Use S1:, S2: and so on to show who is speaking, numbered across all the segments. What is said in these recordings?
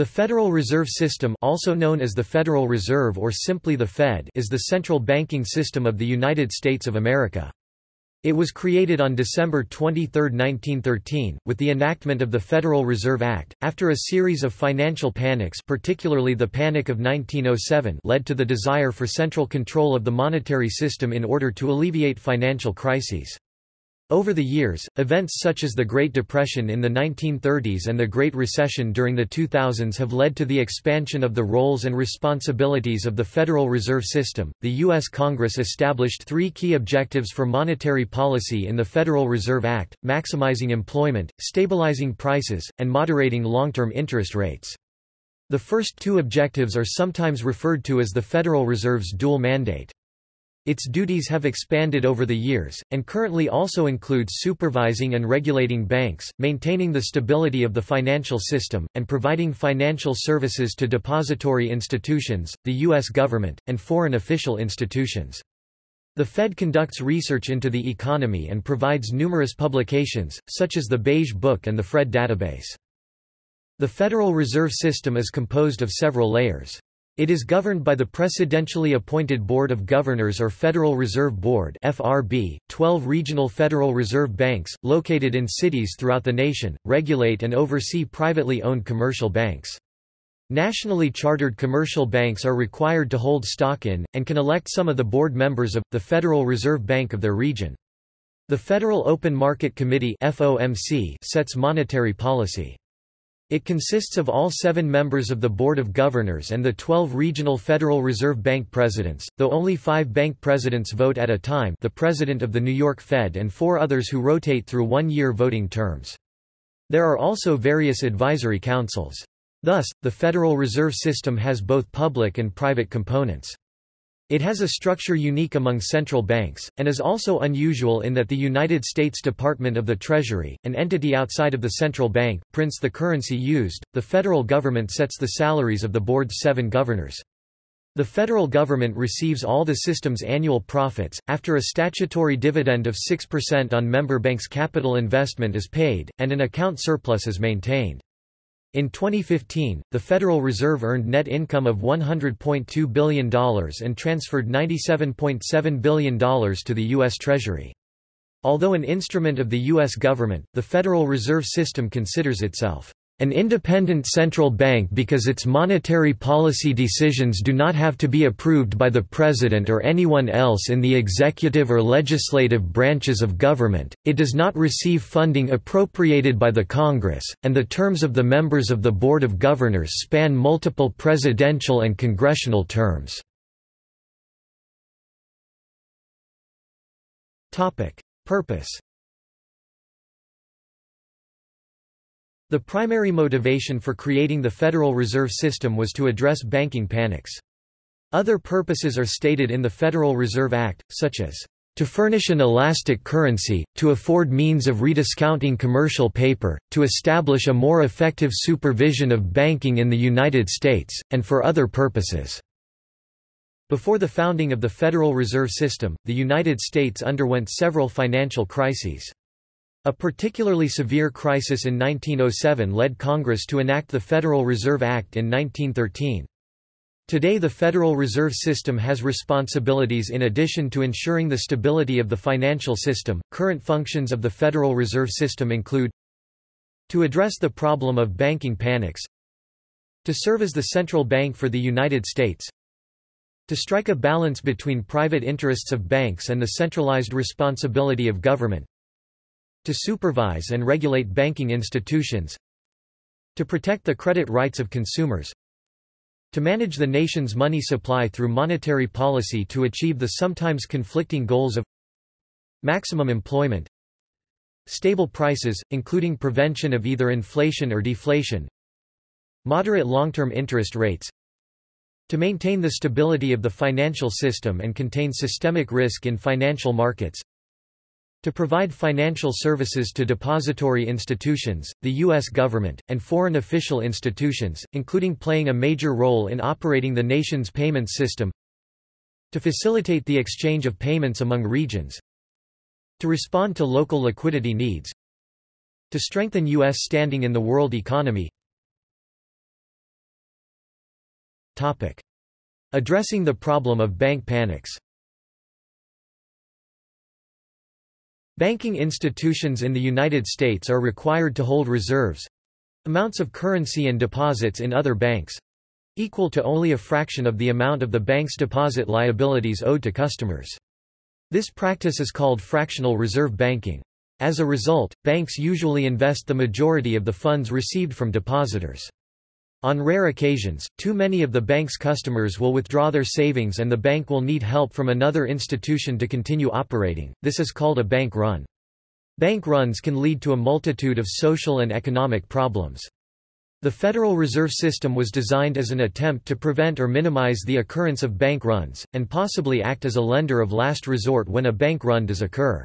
S1: The Federal Reserve System also known as the Federal Reserve or simply the Fed is the central banking system of the United States of America. It was created on December 23, 1913, with the enactment of the Federal Reserve Act, after a series of financial panics particularly the Panic of 1907 led to the desire for central control of the monetary system in order to alleviate financial crises. Over the years, events such as the Great Depression in the 1930s and the Great Recession during the 2000s have led to the expansion of the roles and responsibilities of the Federal Reserve System. The U.S. Congress established three key objectives for monetary policy in the Federal Reserve Act maximizing employment, stabilizing prices, and moderating long term interest rates. The first two objectives are sometimes referred to as the Federal Reserve's dual mandate. Its duties have expanded over the years, and currently also include supervising and regulating banks, maintaining the stability of the financial system, and providing financial services to depository institutions, the U.S. government, and foreign official institutions. The Fed conducts research into the economy and provides numerous publications, such as the Beige Book and the Fred database. The Federal Reserve System is composed of several layers. It is governed by the presidentially appointed Board of Governors or Federal Reserve Board FRB. 12 regional Federal Reserve banks, located in cities throughout the nation, regulate and oversee privately owned commercial banks. Nationally chartered commercial banks are required to hold stock in, and can elect some of the board members of, the Federal Reserve Bank of their region. The Federal Open Market Committee FOMC sets monetary policy. It consists of all seven members of the Board of Governors and the 12 regional Federal Reserve Bank presidents, though only five bank presidents vote at a time the president of the New York Fed and four others who rotate through one-year voting terms. There are also various advisory councils. Thus, the Federal Reserve System has both public and private components. It has a structure unique among central banks, and is also unusual in that the United States Department of the Treasury, an entity outside of the central bank, prints the currency used. The federal government sets the salaries of the board's seven governors. The federal government receives all the system's annual profits, after a statutory dividend of 6% on member banks' capital investment is paid, and an account surplus is maintained. In 2015, the Federal Reserve earned net income of $100.2 billion and transferred $97.7 billion to the U.S. Treasury. Although an instrument of the U.S. government, the Federal Reserve System considers itself an independent central bank because its monetary policy decisions do not have to be approved by the President or anyone else in the executive or legislative branches of government, it does not receive funding appropriated by the Congress, and the terms of the members of the Board of Governors span multiple presidential and congressional terms. Purpose The primary motivation for creating the Federal Reserve System was to address banking panics. Other purposes are stated in the Federal Reserve Act, such as to furnish an elastic currency, to afford means of rediscounting commercial paper, to establish a more effective supervision of banking in the United States, and for other purposes." Before the founding of the Federal Reserve System, the United States underwent several financial crises. A particularly severe crisis in 1907 led Congress to enact the Federal Reserve Act in 1913. Today the Federal Reserve System has responsibilities in addition to ensuring the stability of the financial system. Current functions of the Federal Reserve System include to address the problem of banking panics, to serve as the central bank for the United States, to strike a balance between private interests of banks and the centralized responsibility of government, to supervise and regulate banking institutions to protect the credit rights of consumers to manage the nation's money supply through monetary policy to achieve the sometimes conflicting goals of maximum employment stable prices, including prevention of either inflation or deflation moderate long-term interest rates to maintain the stability of the financial system and contain systemic risk in financial markets to provide financial services to depository institutions, the U.S. government, and foreign official institutions, including playing a major role in operating the nation's payments system to facilitate the exchange of payments among regions to respond to local liquidity needs to strengthen U.S. standing in the world economy Topic. Addressing the problem of bank panics Banking institutions in the United States are required to hold reserves—amounts of currency and deposits in other banks—equal to only a fraction of the amount of the bank's deposit liabilities owed to customers. This practice is called fractional reserve banking. As a result, banks usually invest the majority of the funds received from depositors. On rare occasions, too many of the bank's customers will withdraw their savings and the bank will need help from another institution to continue operating, this is called a bank run. Bank runs can lead to a multitude of social and economic problems. The Federal Reserve System was designed as an attempt to prevent or minimize the occurrence of bank runs, and possibly act as a lender of last resort when a bank run does occur.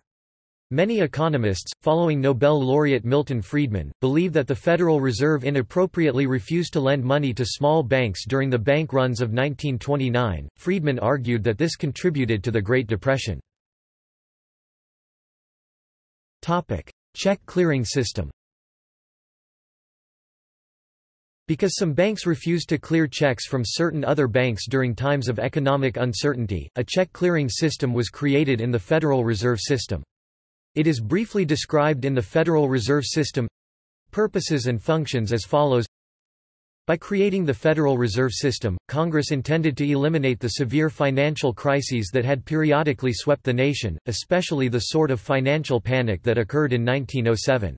S1: Many economists, following Nobel laureate Milton Friedman, believe that the Federal Reserve inappropriately refused to lend money to small banks during the bank runs of 1929. Friedman argued that this contributed to the Great Depression. Topic: Check clearing system. Because some banks refused to clear checks from certain other banks during times of economic uncertainty, a check clearing system was created in the Federal Reserve System. It is briefly described in the Federal Reserve System purposes and functions as follows by creating the Federal Reserve System, Congress intended to eliminate the severe financial crises that had periodically swept the nation, especially the sort of financial panic that occurred in 1907.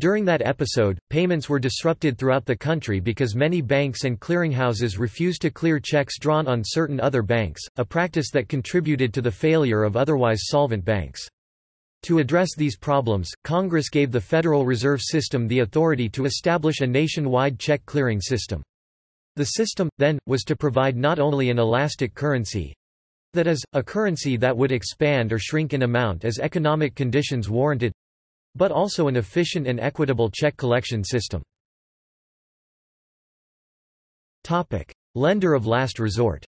S1: During that episode, payments were disrupted throughout the country because many banks and clearinghouses refused to clear checks drawn on certain other banks, a practice that contributed to the failure of otherwise solvent banks. To address these problems, Congress gave the Federal Reserve System the authority to establish a nationwide check clearing system. The system, then, was to provide not only an elastic currency—that is, a currency that would expand or shrink in amount as economic conditions warranted—but also an efficient and equitable check collection system. Lender of last resort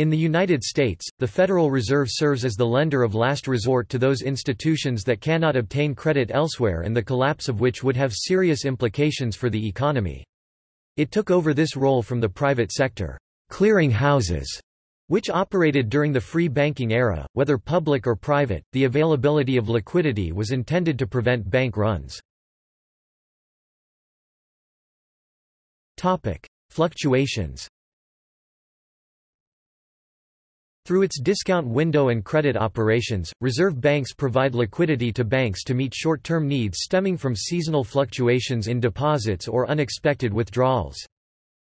S1: In the United States, the Federal Reserve serves as the lender of last resort to those institutions that cannot obtain credit elsewhere and the collapse of which would have serious implications for the economy. It took over this role from the private sector, clearing houses, which operated during the free banking era, whether public or private. The availability of liquidity was intended to prevent bank runs. Topic: Fluctuations. Through its discount window and credit operations, reserve banks provide liquidity to banks to meet short-term needs stemming from seasonal fluctuations in deposits or unexpected withdrawals.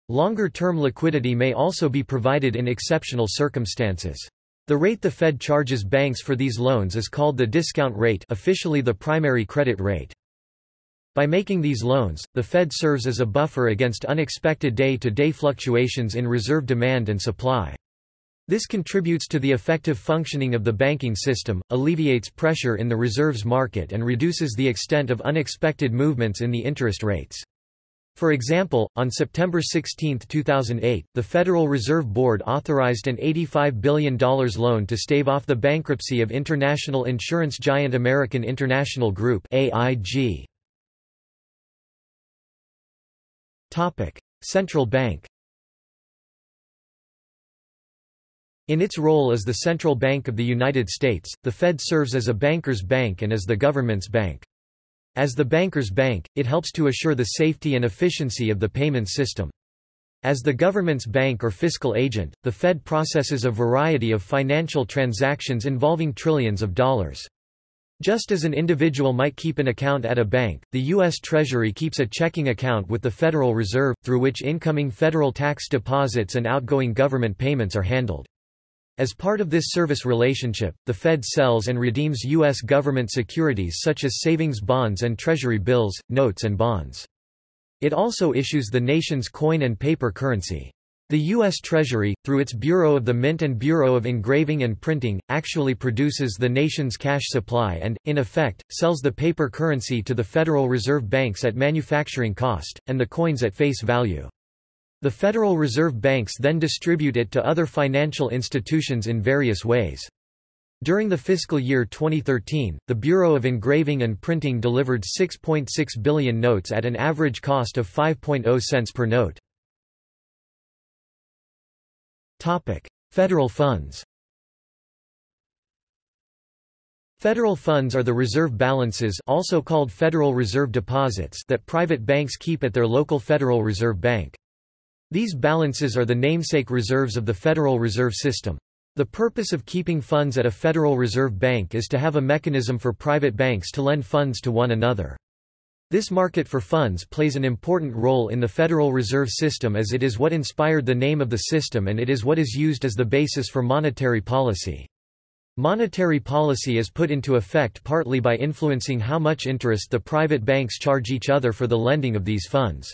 S1: Longer-term liquidity may also be provided in exceptional circumstances. The rate the Fed charges banks for these loans is called the discount rate officially the primary credit rate. By making these loans, the Fed serves as a buffer against unexpected day-to-day -day fluctuations in reserve demand and supply. This contributes to the effective functioning of the banking system, alleviates pressure in the reserves market and reduces the extent of unexpected movements in the interest rates. For example, on September 16, 2008, the Federal Reserve Board authorized an $85 billion loan to stave off the bankruptcy of international insurance giant American International Group AIG. Central Bank In its role as the central bank of the United States, the Fed serves as a banker's bank and as the government's bank. As the banker's bank, it helps to assure the safety and efficiency of the payment system. As the government's bank or fiscal agent, the Fed processes a variety of financial transactions involving trillions of dollars. Just as an individual might keep an account at a bank, the U.S. Treasury keeps a checking account with the Federal Reserve, through which incoming federal tax deposits and outgoing government payments are handled. As part of this service relationship, the Fed sells and redeems U.S. government securities such as savings bonds and treasury bills, notes and bonds. It also issues the nation's coin and paper currency. The U.S. Treasury, through its Bureau of the Mint and Bureau of Engraving and Printing, actually produces the nation's cash supply and, in effect, sells the paper currency to the Federal Reserve banks at manufacturing cost, and the coins at face value. The Federal Reserve banks then distribute it to other financial institutions in various ways. During the fiscal year 2013, the Bureau of Engraving and Printing delivered 6.6 .6 billion notes at an average cost of 5.0 cents per note. Topic: Federal funds Federal funds are the reserve balances also called Federal Reserve deposits that private banks keep at their local Federal Reserve Bank. These balances are the namesake reserves of the Federal Reserve System. The purpose of keeping funds at a Federal Reserve Bank is to have a mechanism for private banks to lend funds to one another. This market for funds plays an important role in the Federal Reserve System as it is what inspired the name of the system and it is what is used as the basis for monetary policy. Monetary policy is put into effect partly by influencing how much interest the private banks charge each other for the lending of these funds.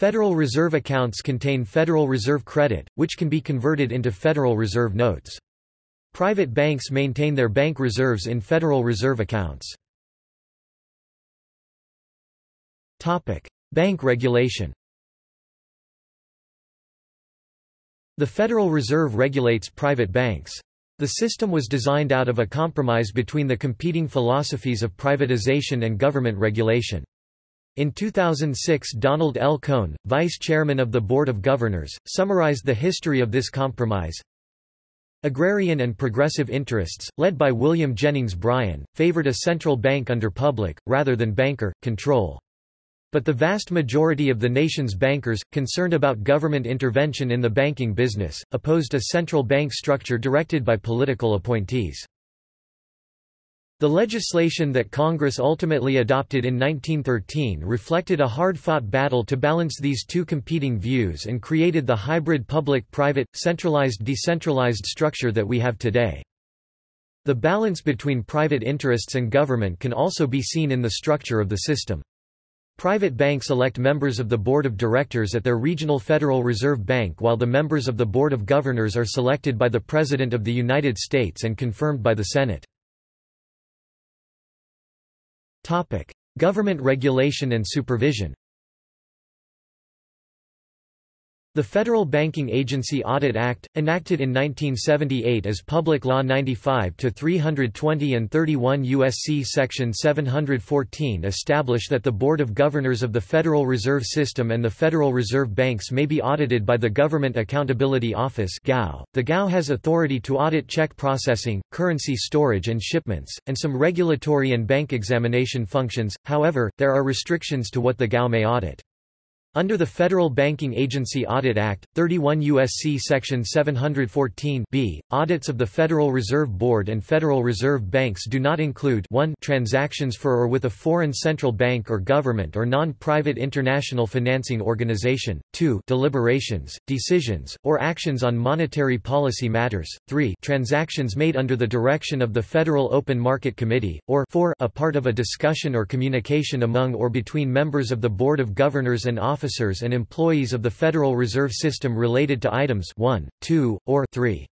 S1: Federal Reserve accounts contain Federal Reserve credit, which can be converted into Federal Reserve notes. Private banks maintain their bank reserves in Federal Reserve accounts. Bank regulation The Federal Reserve regulates private banks. The system was designed out of a compromise between the competing philosophies of privatization and government regulation. In 2006 Donald L. Cohn, vice chairman of the Board of Governors, summarized the history of this compromise. Agrarian and progressive interests, led by William Jennings Bryan, favored a central bank under public, rather than banker, control. But the vast majority of the nation's bankers, concerned about government intervention in the banking business, opposed a central bank structure directed by political appointees. The legislation that Congress ultimately adopted in 1913 reflected a hard-fought battle to balance these two competing views and created the hybrid public-private, centralized-decentralized structure that we have today. The balance between private interests and government can also be seen in the structure of the system. Private banks elect members of the Board of Directors at their regional Federal Reserve Bank while the members of the Board of Governors are selected by the President of the United States and confirmed by the Senate. Topic: Government regulation and supervision. The Federal Banking Agency Audit Act, enacted in 1978 as Public Law 95-320 and 31 U.S.C. Section 714 establish that the Board of Governors of the Federal Reserve System and the Federal Reserve Banks may be audited by the Government Accountability Office The GAO has authority to audit check processing, currency storage and shipments, and some regulatory and bank examination functions, however, there are restrictions to what the GAO may audit. Under the Federal Banking Agency Audit Act, 31 U.S.C. Section 714 b, audits of the Federal Reserve Board and Federal Reserve banks do not include 1 transactions for or with a foreign central bank or government or non-private international financing organization, 2 deliberations, decisions, or actions on monetary policy matters, 3 transactions made under the direction of the Federal Open Market Committee, or 4 a part of a discussion or communication among or between members of the Board of Governors and officers officers and employees of the Federal Reserve System related to items 1, 2, or 3.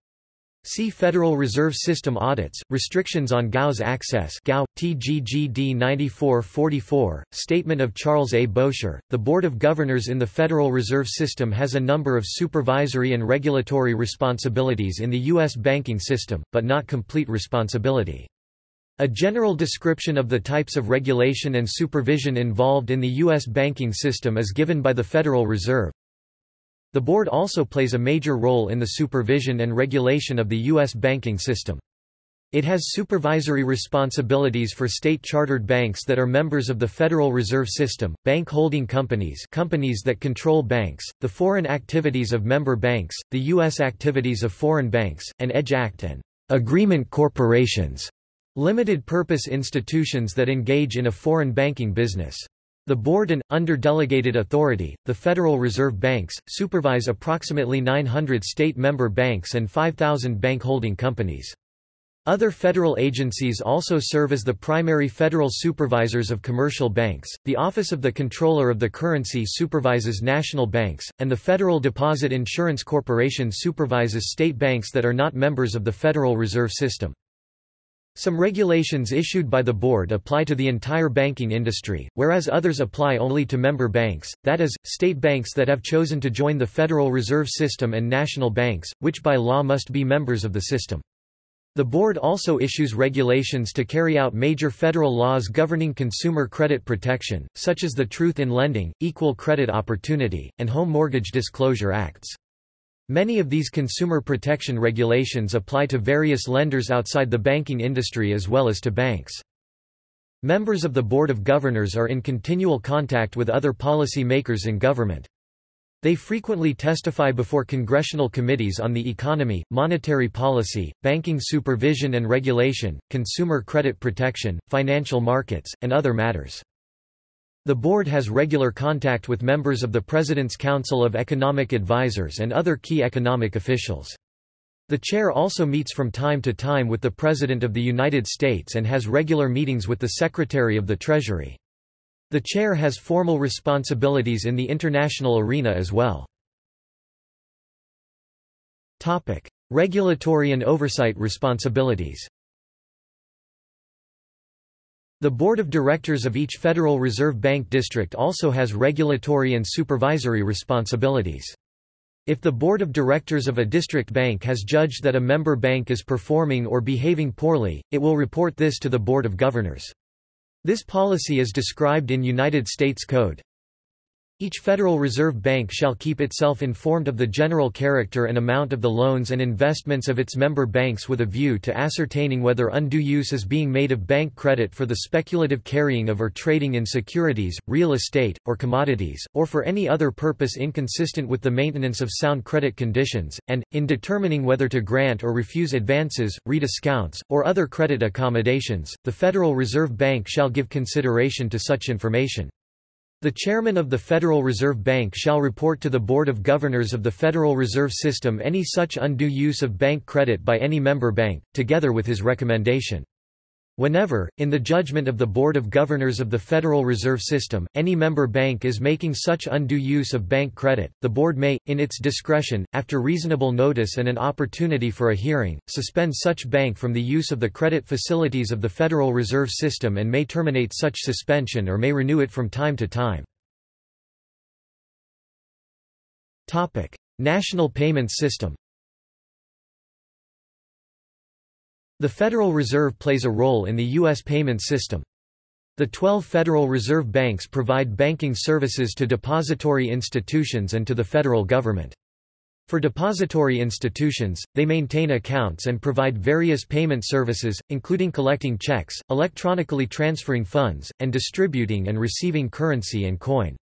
S1: See Federal Reserve System audits, restrictions on GAO's access GAO, TGGD 9444, Statement of Charles A. Bowsher. The Board of Governors in the Federal Reserve System has a number of supervisory and regulatory responsibilities in the U.S. banking system, but not complete responsibility. A general description of the types of regulation and supervision involved in the U.S. banking system is given by the Federal Reserve. The board also plays a major role in the supervision and regulation of the U.S. banking system. It has supervisory responsibilities for state-chartered banks that are members of the Federal Reserve System, bank holding companies companies that control banks, the foreign activities of member banks, the U.S. activities of foreign banks, and EDGE Act and agreement corporations. Limited-purpose institutions that engage in a foreign banking business. The board and, under delegated authority, the Federal Reserve Banks, supervise approximately 900 state member banks and 5,000 bank holding companies. Other federal agencies also serve as the primary federal supervisors of commercial banks. The Office of the Comptroller of the Currency supervises national banks, and the Federal Deposit Insurance Corporation supervises state banks that are not members of the Federal Reserve System. Some regulations issued by the board apply to the entire banking industry, whereas others apply only to member banks, that is, state banks that have chosen to join the Federal Reserve System and national banks, which by law must be members of the system. The board also issues regulations to carry out major federal laws governing consumer credit protection, such as the Truth in Lending, Equal Credit Opportunity, and Home Mortgage Disclosure Acts. Many of these consumer protection regulations apply to various lenders outside the banking industry as well as to banks. Members of the Board of Governors are in continual contact with other policy makers in government. They frequently testify before congressional committees on the economy, monetary policy, banking supervision and regulation, consumer credit protection, financial markets, and other matters. The board has regular contact with members of the President's Council of Economic Advisers and other key economic officials. The chair also meets from time to time with the President of the United States and has regular meetings with the Secretary of the Treasury. The chair has formal responsibilities in the international arena as well. Regulatory and oversight responsibilities. The Board of Directors of each Federal Reserve Bank district also has regulatory and supervisory responsibilities. If the Board of Directors of a district bank has judged that a member bank is performing or behaving poorly, it will report this to the Board of Governors. This policy is described in United States Code. Each Federal Reserve Bank shall keep itself informed of the general character and amount of the loans and investments of its member banks with a view to ascertaining whether undue use is being made of bank credit for the speculative carrying of or trading in securities, real estate, or commodities, or for any other purpose inconsistent with the maintenance of sound credit conditions, and, in determining whether to grant or refuse advances, rediscounts, or other credit accommodations, the Federal Reserve Bank shall give consideration to such information. The chairman of the Federal Reserve Bank shall report to the Board of Governors of the Federal Reserve System any such undue use of bank credit by any member bank, together with his recommendation. Whenever, in the judgment of the Board of Governors of the Federal Reserve System, any member bank is making such undue use of bank credit, the Board may, in its discretion, after reasonable notice and an opportunity for a hearing, suspend such bank from the use of the credit facilities of the Federal Reserve System and may terminate such suspension or may renew it from time to time. National payment System The Federal Reserve plays a role in the U.S. payment system. The 12 Federal Reserve Banks provide banking services to depository institutions and to the federal government. For depository institutions, they maintain accounts and provide various payment services, including collecting checks, electronically transferring funds, and distributing and receiving currency and coin.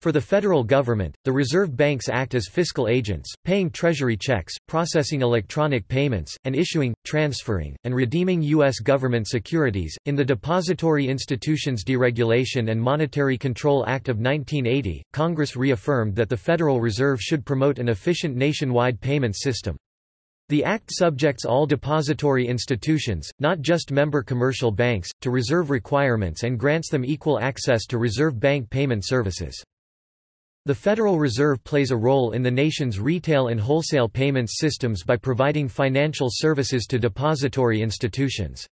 S1: For the federal government, the Reserve Banks act as fiscal agents, paying Treasury checks, processing electronic payments, and issuing, transferring, and redeeming U.S. government securities. In the Depository Institutions Deregulation and Monetary Control Act of 1980, Congress reaffirmed that the Federal Reserve should promote an efficient nationwide payment system. The Act subjects all depository institutions, not just member commercial banks, to reserve requirements and grants them equal access to reserve bank payment services. The Federal Reserve plays a role in the nation's retail and wholesale payments systems by providing financial services to depository institutions.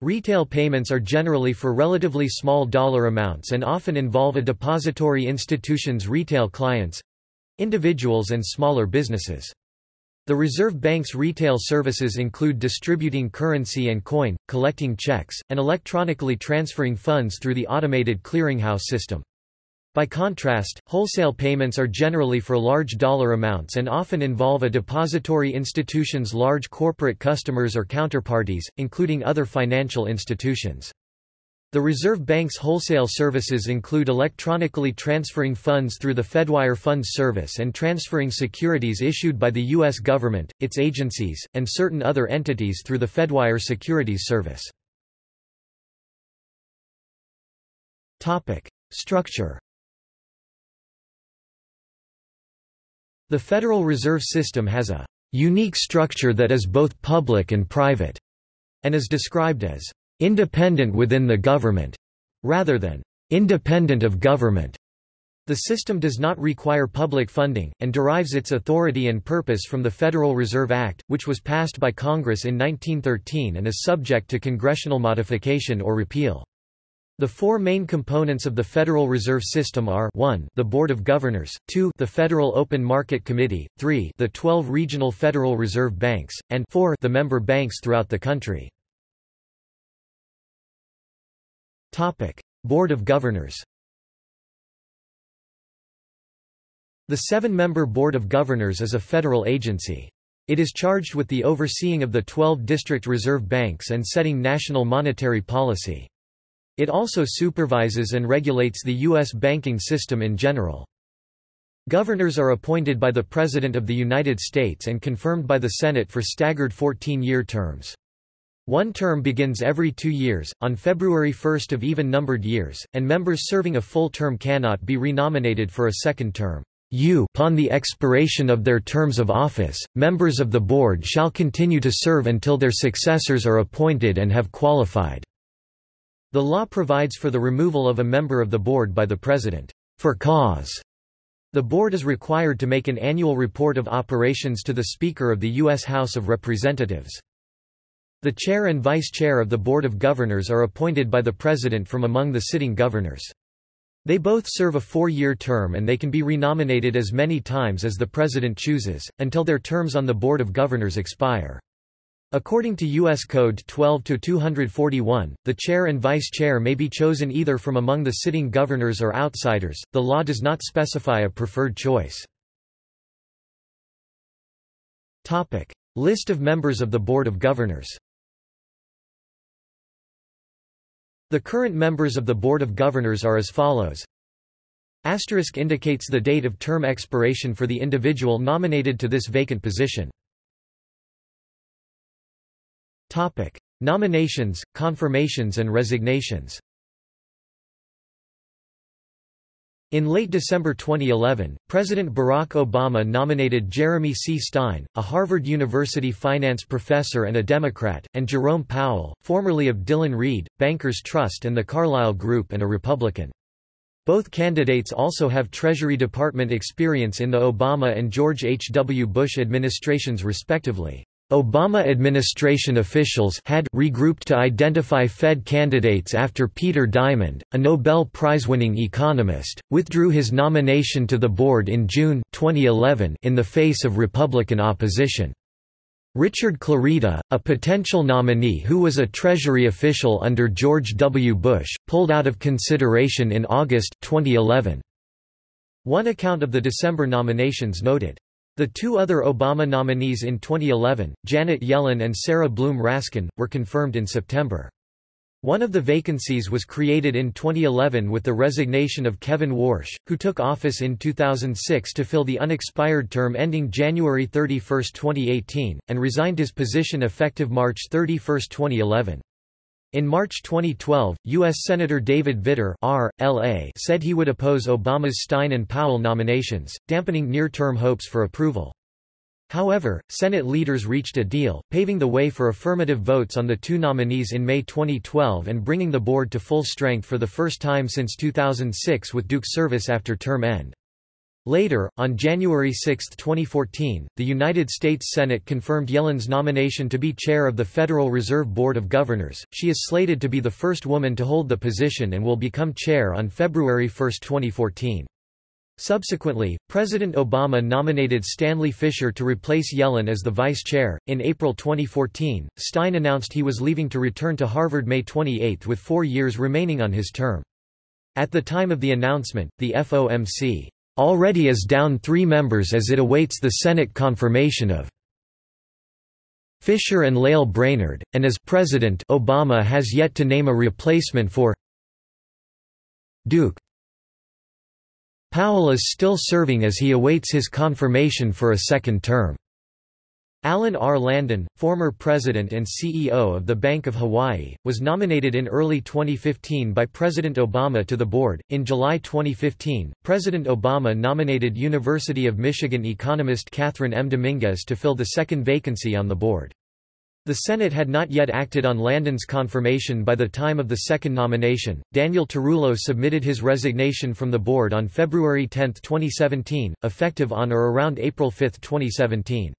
S1: Retail payments are generally for relatively small dollar amounts and often involve a depository institution's retail clients—individuals and smaller businesses. The Reserve Bank's retail services include distributing currency and coin, collecting checks, and electronically transferring funds through the automated clearinghouse system. By contrast, wholesale payments are generally for large dollar amounts and often involve a depository institution's large corporate customers or counterparties, including other financial institutions. The Reserve Bank's wholesale services include electronically transferring funds through the Fedwire Funds Service and transferring securities issued by the U.S. government, its agencies, and certain other entities through the Fedwire Securities Service. Structure The Federal Reserve System has a unique structure that is both public and private, and is described as independent within the government, rather than independent of government. The system does not require public funding, and derives its authority and purpose from the Federal Reserve Act, which was passed by Congress in 1913 and is subject to congressional modification or repeal. The four main components of the Federal Reserve System are 1 the Board of Governors, 2 the Federal Open Market Committee, 3 the 12 regional Federal Reserve Banks, and 4 the member banks throughout the country. Topic: Board of Governors The seven-member Board of Governors is a federal agency. It is charged with the overseeing of the 12 district reserve banks and setting national monetary policy. It also supervises and regulates the U.S. banking system in general. Governors are appointed by the President of the United States and confirmed by the Senate for staggered 14-year terms. One term begins every two years, on February 1 of even-numbered years, and members serving a full term cannot be renominated for a second term. Upon the expiration of their terms of office, members of the board shall continue to serve until their successors are appointed and have qualified. The law provides for the removal of a member of the board by the President, for cause. The board is required to make an annual report of operations to the Speaker of the U.S. House of Representatives. The chair and vice chair of the Board of Governors are appointed by the President from among the sitting governors. They both serve a four-year term and they can be renominated as many times as the President chooses, until their terms on the Board of Governors expire. According to U.S. Code 12-241, the chair and vice chair may be chosen either from among the sitting governors or outsiders, the law does not specify a preferred choice. List of members of the Board of Governors The current members of the Board of Governors are as follows. Asterisk indicates the date of term expiration for the individual nominated to this vacant position. Topic: Nominations, confirmations and resignations. In late December 2011, President Barack Obama nominated Jeremy C. Stein, a Harvard University finance professor and a Democrat, and Jerome Powell, formerly of Dillon Read, Bankers Trust and the Carlyle Group and a Republican. Both candidates also have Treasury Department experience in the Obama and George H. W. Bush administrations respectively. Obama administration officials had regrouped to identify Fed candidates after Peter Diamond, a Nobel Prize-winning economist, withdrew his nomination to the board in June 2011 in the face of Republican opposition. Richard Clarida, a potential nominee who was a Treasury official under George W. Bush, pulled out of consideration in August 2011. One account of the December nominations noted, the two other Obama nominees in 2011, Janet Yellen and Sarah Bloom Raskin, were confirmed in September. One of the vacancies was created in 2011 with the resignation of Kevin Warsh, who took office in 2006 to fill the unexpired term ending January 31, 2018, and resigned his position effective March 31, 2011. In March 2012, U.S. Senator David Vitter R. L.A. said he would oppose Obama's Stein and Powell nominations, dampening near-term hopes for approval. However, Senate leaders reached a deal, paving the way for affirmative votes on the two nominees in May 2012 and bringing the board to full strength for the first time since 2006 with Duke's service after term end. Later, on January 6, 2014, the United States Senate confirmed Yellen's nomination to be chair of the Federal Reserve Board of Governors. She is slated to be the first woman to hold the position and will become chair on February 1, 2014. Subsequently, President Obama nominated Stanley Fischer to replace Yellen as the vice chair. In April 2014, Stein announced he was leaving to return to Harvard May 28 with four years remaining on his term. At the time of the announcement, the FOMC already is down three members as it awaits the Senate confirmation of Fischer and Lael Brainard, and as president Obama has yet to name a replacement for Duke. Powell is still serving as he awaits his confirmation for a second term. Allan R. Landon, former president and CEO of the Bank of Hawaii, was nominated in early 2015 by President Obama to the board. In July 2015, President Obama nominated University of Michigan economist Kathryn M. Dominguez to fill the second vacancy on the board. The Senate had not yet acted on Landon's confirmation by the time of the second nomination. Daniel Tarullo submitted his resignation from the board on February 10, 2017, effective on or around April 5, 2017.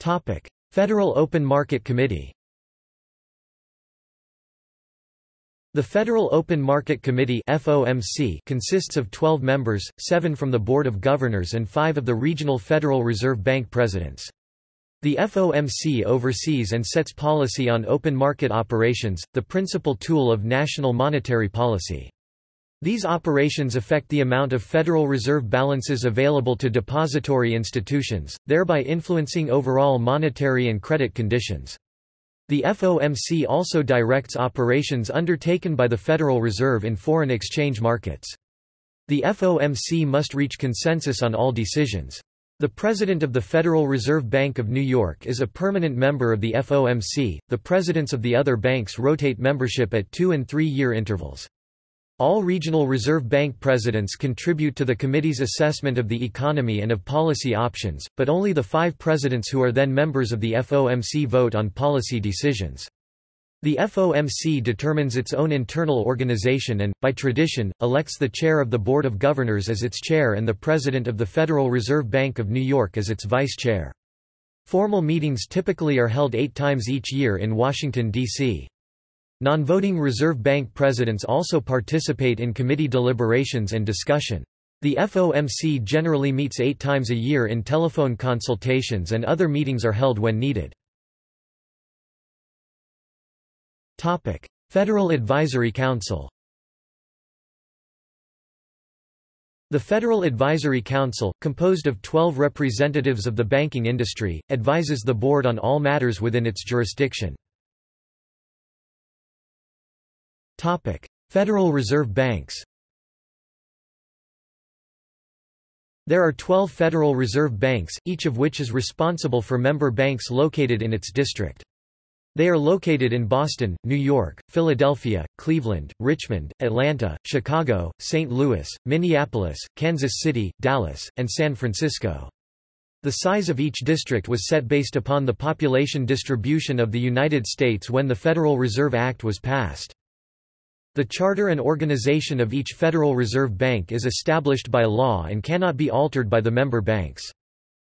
S1: Topic: Federal Open Market Committee. The Federal Open Market Committee FOMC consists of 12 members, 7 from the Board of Governors and 5 of the regional Federal Reserve Bank presidents. The FOMC oversees and sets policy on open market operations, the principal tool of national monetary policy. These operations affect the amount of Federal Reserve balances available to depository institutions, thereby influencing overall monetary and credit conditions. The FOMC also directs operations undertaken by the Federal Reserve in foreign exchange markets. The FOMC must reach consensus on all decisions. The President of the Federal Reserve Bank of New York is a permanent member of the FOMC. The presidents of the other banks rotate membership at two and three year intervals. All regional Reserve Bank presidents contribute to the committee's assessment of the economy and of policy options, but only the five presidents who are then members of the FOMC vote on policy decisions. The FOMC determines its own internal organization and, by tradition, elects the chair of the Board of Governors as its chair and the president of the Federal Reserve Bank of New York as its vice chair. Formal meetings typically are held eight times each year in Washington, D.C. Non-voting Reserve Bank presidents also participate in committee deliberations and discussion. The FOMC generally meets eight times a year in telephone consultations and other meetings are held when needed. Federal Advisory Council The Federal Advisory Council, composed of 12 representatives of the banking industry, advises the board on all matters within its jurisdiction. Topic: Federal Reserve Banks. There are 12 Federal Reserve Banks, each of which is responsible for member banks located in its district. They are located in Boston, New York, Philadelphia, Cleveland, Richmond, Atlanta, Chicago, St. Louis, Minneapolis, Kansas City, Dallas, and San Francisco. The size of each district was set based upon the population distribution of the United States when the Federal Reserve Act was passed. The charter and organization of each Federal Reserve Bank is established by law and cannot be altered by the member banks.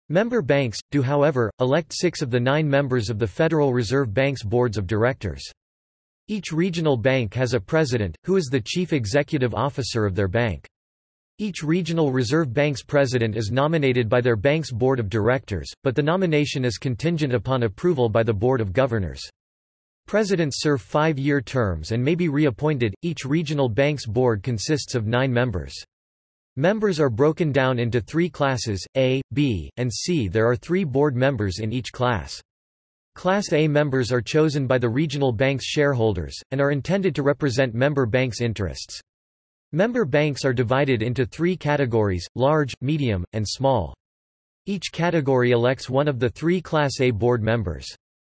S1: Member banks, do however, elect six of the nine members of the Federal Reserve Bank's boards of directors. Each regional bank has a president, who is the chief executive officer of their bank. Each regional reserve bank's president is nominated by their bank's board of directors, but the nomination is contingent upon approval by the board of governors. Presidents serve five-year terms and may be reappointed. Each regional bank's board consists of nine members. Members are broken down into three classes, A, B, and C. There are three board members in each class. Class A members are chosen by the regional bank's shareholders, and are intended to represent member banks' interests. Member banks are divided into three categories, large, medium, and small. Each category elects one of the three Class A board members.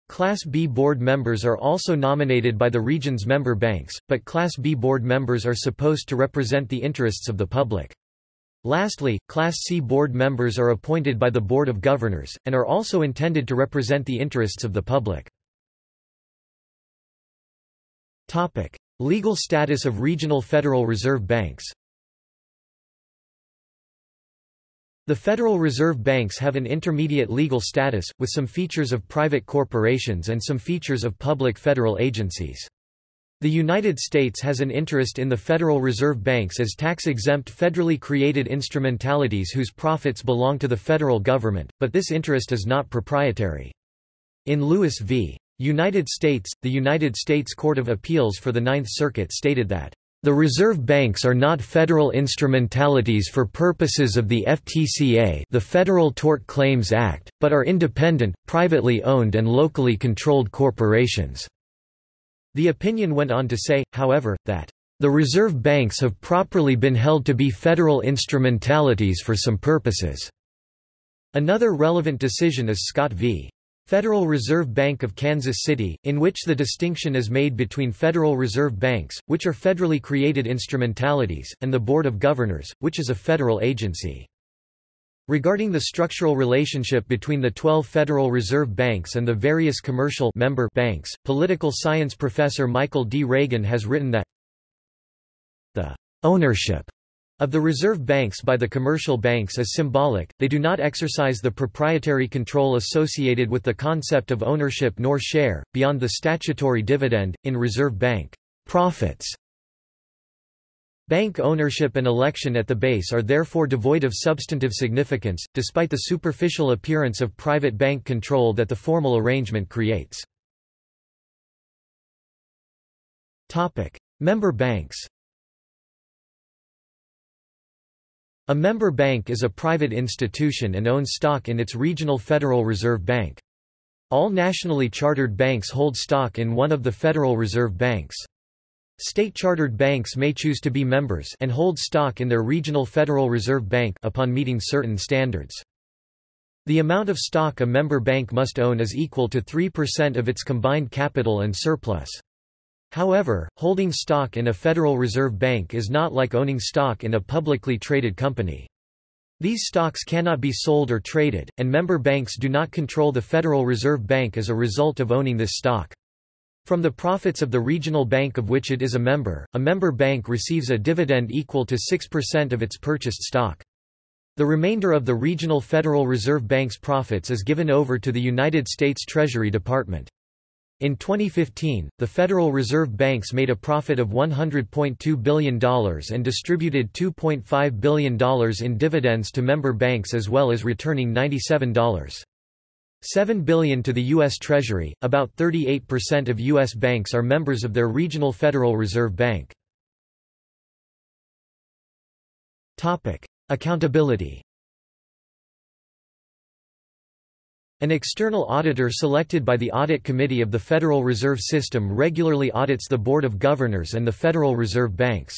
S1: Class B board members are also nominated by the region's member banks, but Class B board members are supposed to represent the interests of the public. Lastly, Class C board members are appointed by the Board of Governors, and are also intended to represent the interests of the public. Legal status of regional Federal Reserve banks The Federal Reserve Banks have an intermediate legal status, with some features of private corporations and some features of public federal agencies. The United States has an interest in the Federal Reserve Banks as tax-exempt federally created instrumentalities whose profits belong to the federal government, but this interest is not proprietary. In Lewis v. United States, the United States Court of Appeals for the Ninth Circuit stated that the reserve banks are not federal instrumentalities for purposes of the FTCA the Federal Tort Claims Act, but are independent, privately owned and locally controlled corporations." The opinion went on to say, however, that, "...the reserve banks have properly been held to be federal instrumentalities for some purposes." Another relevant decision is Scott v. Federal Reserve Bank of Kansas City, in which the distinction is made between Federal Reserve Banks, which are federally created instrumentalities, and the Board of Governors, which is a federal agency. Regarding the structural relationship between the 12 Federal Reserve Banks and the various commercial member banks, political science professor Michael D. Reagan has written that the ownership of the reserve banks by the commercial banks is symbolic, they do not exercise the proprietary control associated with the concept of ownership nor share, beyond the statutory dividend, in reserve bank profits. Bank ownership and election at the base are therefore devoid of substantive significance, despite the superficial appearance of private bank control that the formal arrangement creates. Member banks A member bank is a private institution and owns stock in its regional Federal Reserve Bank. All nationally chartered banks hold stock in one of the Federal Reserve Banks. State-chartered banks may choose to be members and hold stock in their regional Federal Reserve Bank upon meeting certain standards. The amount of stock a member bank must own is equal to 3% of its combined capital and surplus. However, holding stock in a Federal Reserve Bank is not like owning stock in a publicly traded company. These stocks cannot be sold or traded, and member banks do not control the Federal Reserve Bank as a result of owning this stock. From the profits of the regional bank of which it is a member, a member bank receives a dividend equal to 6% of its purchased stock. The remainder of the regional Federal Reserve Bank's profits is given over to the United States Treasury Department. In 2015, the Federal Reserve Banks made a profit of $100.2 billion and distributed $2.5 billion in dividends to member banks as well as returning $97. 7 billion to the U.S. Treasury, about 38% of U.S. banks are members of their regional Federal Reserve Bank. Accountability An external auditor selected by the Audit Committee of the Federal Reserve System regularly audits the Board of Governors and the Federal Reserve Banks.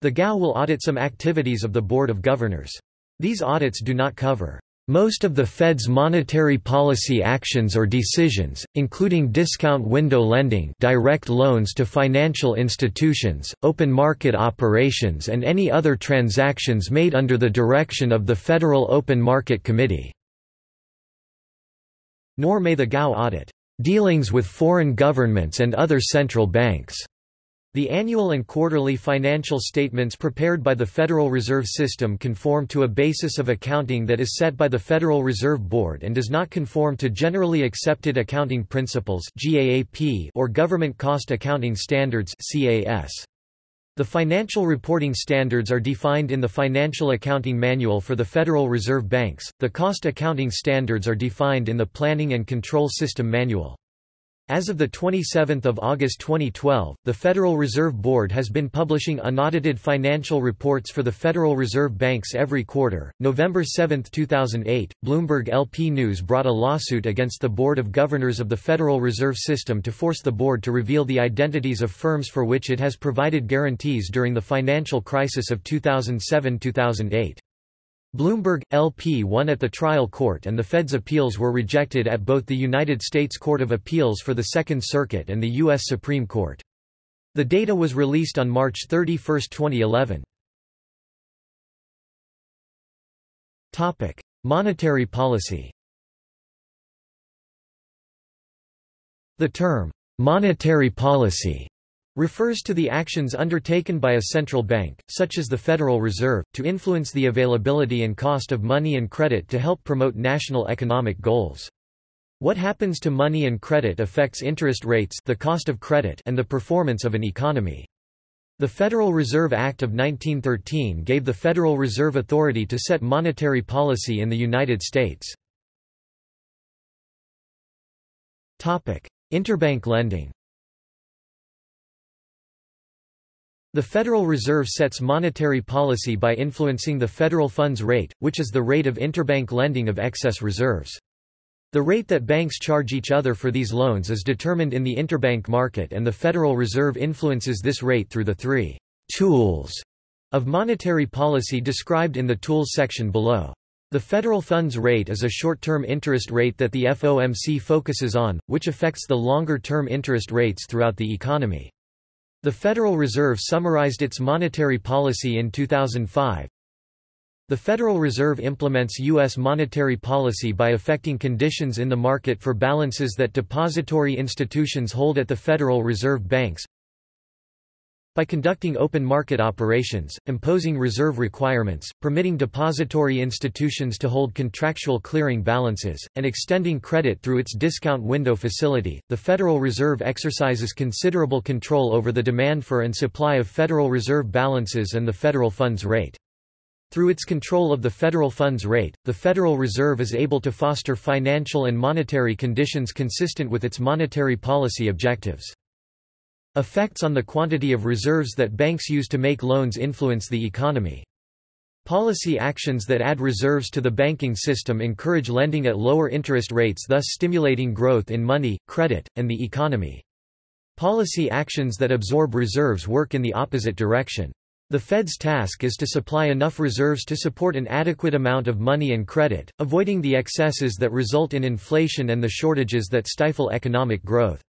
S1: The GAO will audit some activities of the Board of Governors. These audits do not cover most of the Fed's monetary policy actions or decisions, including discount window lending direct loans to financial institutions, open market operations and any other transactions made under the direction of the Federal Open Market Committee. Nor may the GAO audit dealings with foreign governments and other central banks. The annual and quarterly financial statements prepared by the Federal Reserve System conform to a basis of accounting that is set by the Federal Reserve Board and does not conform to Generally Accepted Accounting Principles or Government Cost Accounting Standards The financial reporting standards are defined in the Financial Accounting Manual for the Federal Reserve Banks. The cost accounting standards are defined in the Planning and Control System Manual. As of 27 August 2012, the Federal Reserve Board has been publishing unaudited financial reports for the Federal Reserve Banks every quarter. November 7, 2008, Bloomberg LP News brought a lawsuit against the Board of Governors of the Federal Reserve System to force the board to reveal the identities of firms for which it has provided guarantees during the financial crisis of 2007-2008. Bloomberg, LP won at the trial court and the Fed's appeals were rejected at both the United States Court of Appeals for the Second Circuit and the U.S. Supreme Court. The data was released on March 31, 2011. Topic: Monetary policy The term, monetary policy refers to the actions undertaken by a central bank, such as the Federal Reserve, to influence the availability and cost of money and credit to help promote national economic goals. What happens to money and credit affects interest rates the cost of credit and the performance of an economy. The Federal Reserve Act of 1913 gave the Federal Reserve authority to set monetary policy in the United States. Interbank lending The Federal Reserve sets monetary policy by influencing the federal funds rate, which is the rate of interbank lending of excess reserves. The rate that banks charge each other for these loans is determined in the interbank market and the Federal Reserve influences this rate through the three tools of monetary policy described in the Tools section below. The federal funds rate is a short-term interest rate that the FOMC focuses on, which affects the longer-term interest rates throughout the economy. The Federal Reserve summarized its monetary policy in 2005. The Federal Reserve implements U.S. monetary policy by affecting conditions in the market for balances that depository institutions hold at the Federal Reserve banks. By conducting open market operations, imposing reserve requirements, permitting depository institutions to hold contractual clearing balances, and extending credit through its discount window facility, the Federal Reserve exercises considerable control over the demand for and supply of Federal Reserve balances and the federal funds rate. Through its control of the federal funds rate, the Federal Reserve is able to foster financial and monetary conditions consistent with its monetary policy objectives. Effects on the quantity of reserves that banks use to make loans influence the economy. Policy actions that add reserves to the banking system encourage lending at lower interest rates thus stimulating growth in money, credit, and the economy. Policy actions that absorb reserves work in the opposite direction. The Fed's task is to supply enough reserves to support an adequate amount of money and credit, avoiding the excesses that result in inflation and the shortages that stifle economic growth.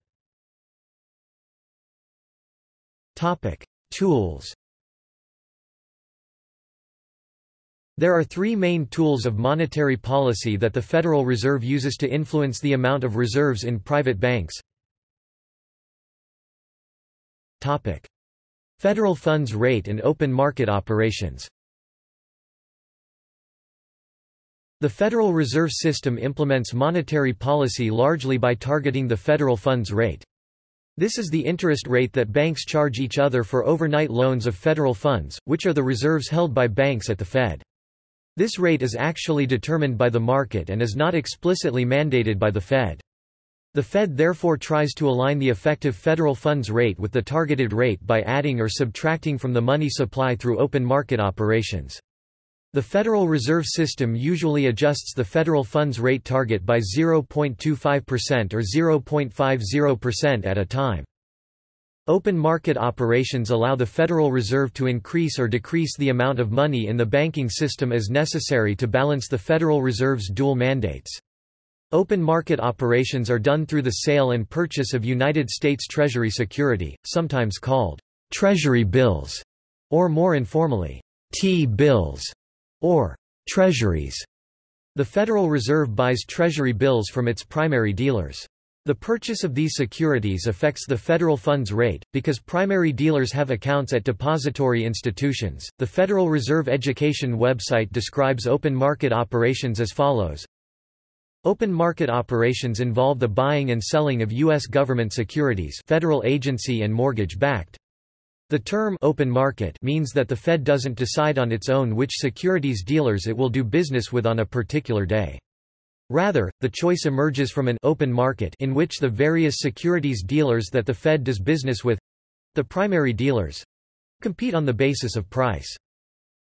S1: Topic: Tools. There are three main tools of monetary policy that the Federal Reserve uses to influence the amount of reserves in private banks. Topic: Federal funds rate and open market operations. The Federal Reserve System implements monetary policy largely by targeting the federal funds rate. This is the interest rate that banks charge each other for overnight loans of federal funds, which are the reserves held by banks at the Fed. This rate is actually determined by the market and is not explicitly mandated by the Fed. The Fed therefore tries to align the effective federal funds rate with the targeted rate by adding or subtracting from the money supply through open market operations. The Federal Reserve System usually adjusts the federal funds rate target by 0.25% or 0.50% at a time. Open market operations allow the Federal Reserve to increase or decrease the amount of money in the banking system as necessary to balance the Federal Reserve's dual mandates. Open market operations are done through the sale and purchase of United States Treasury security, sometimes called Treasury bills, or more informally, T-bills or treasuries. The Federal Reserve buys treasury bills from its primary dealers. The purchase of these securities affects the federal funds rate, because primary dealers have accounts at depository institutions. The Federal Reserve Education website describes open market operations as follows Open market operations involve the buying and selling of U.S. government securities federal agency and mortgage-backed, the term open market means that the Fed doesn't decide on its own which securities dealers it will do business with on a particular day. Rather, the choice emerges from an open market in which the various securities dealers that the Fed does business with—the primary dealers—compete on the basis of price.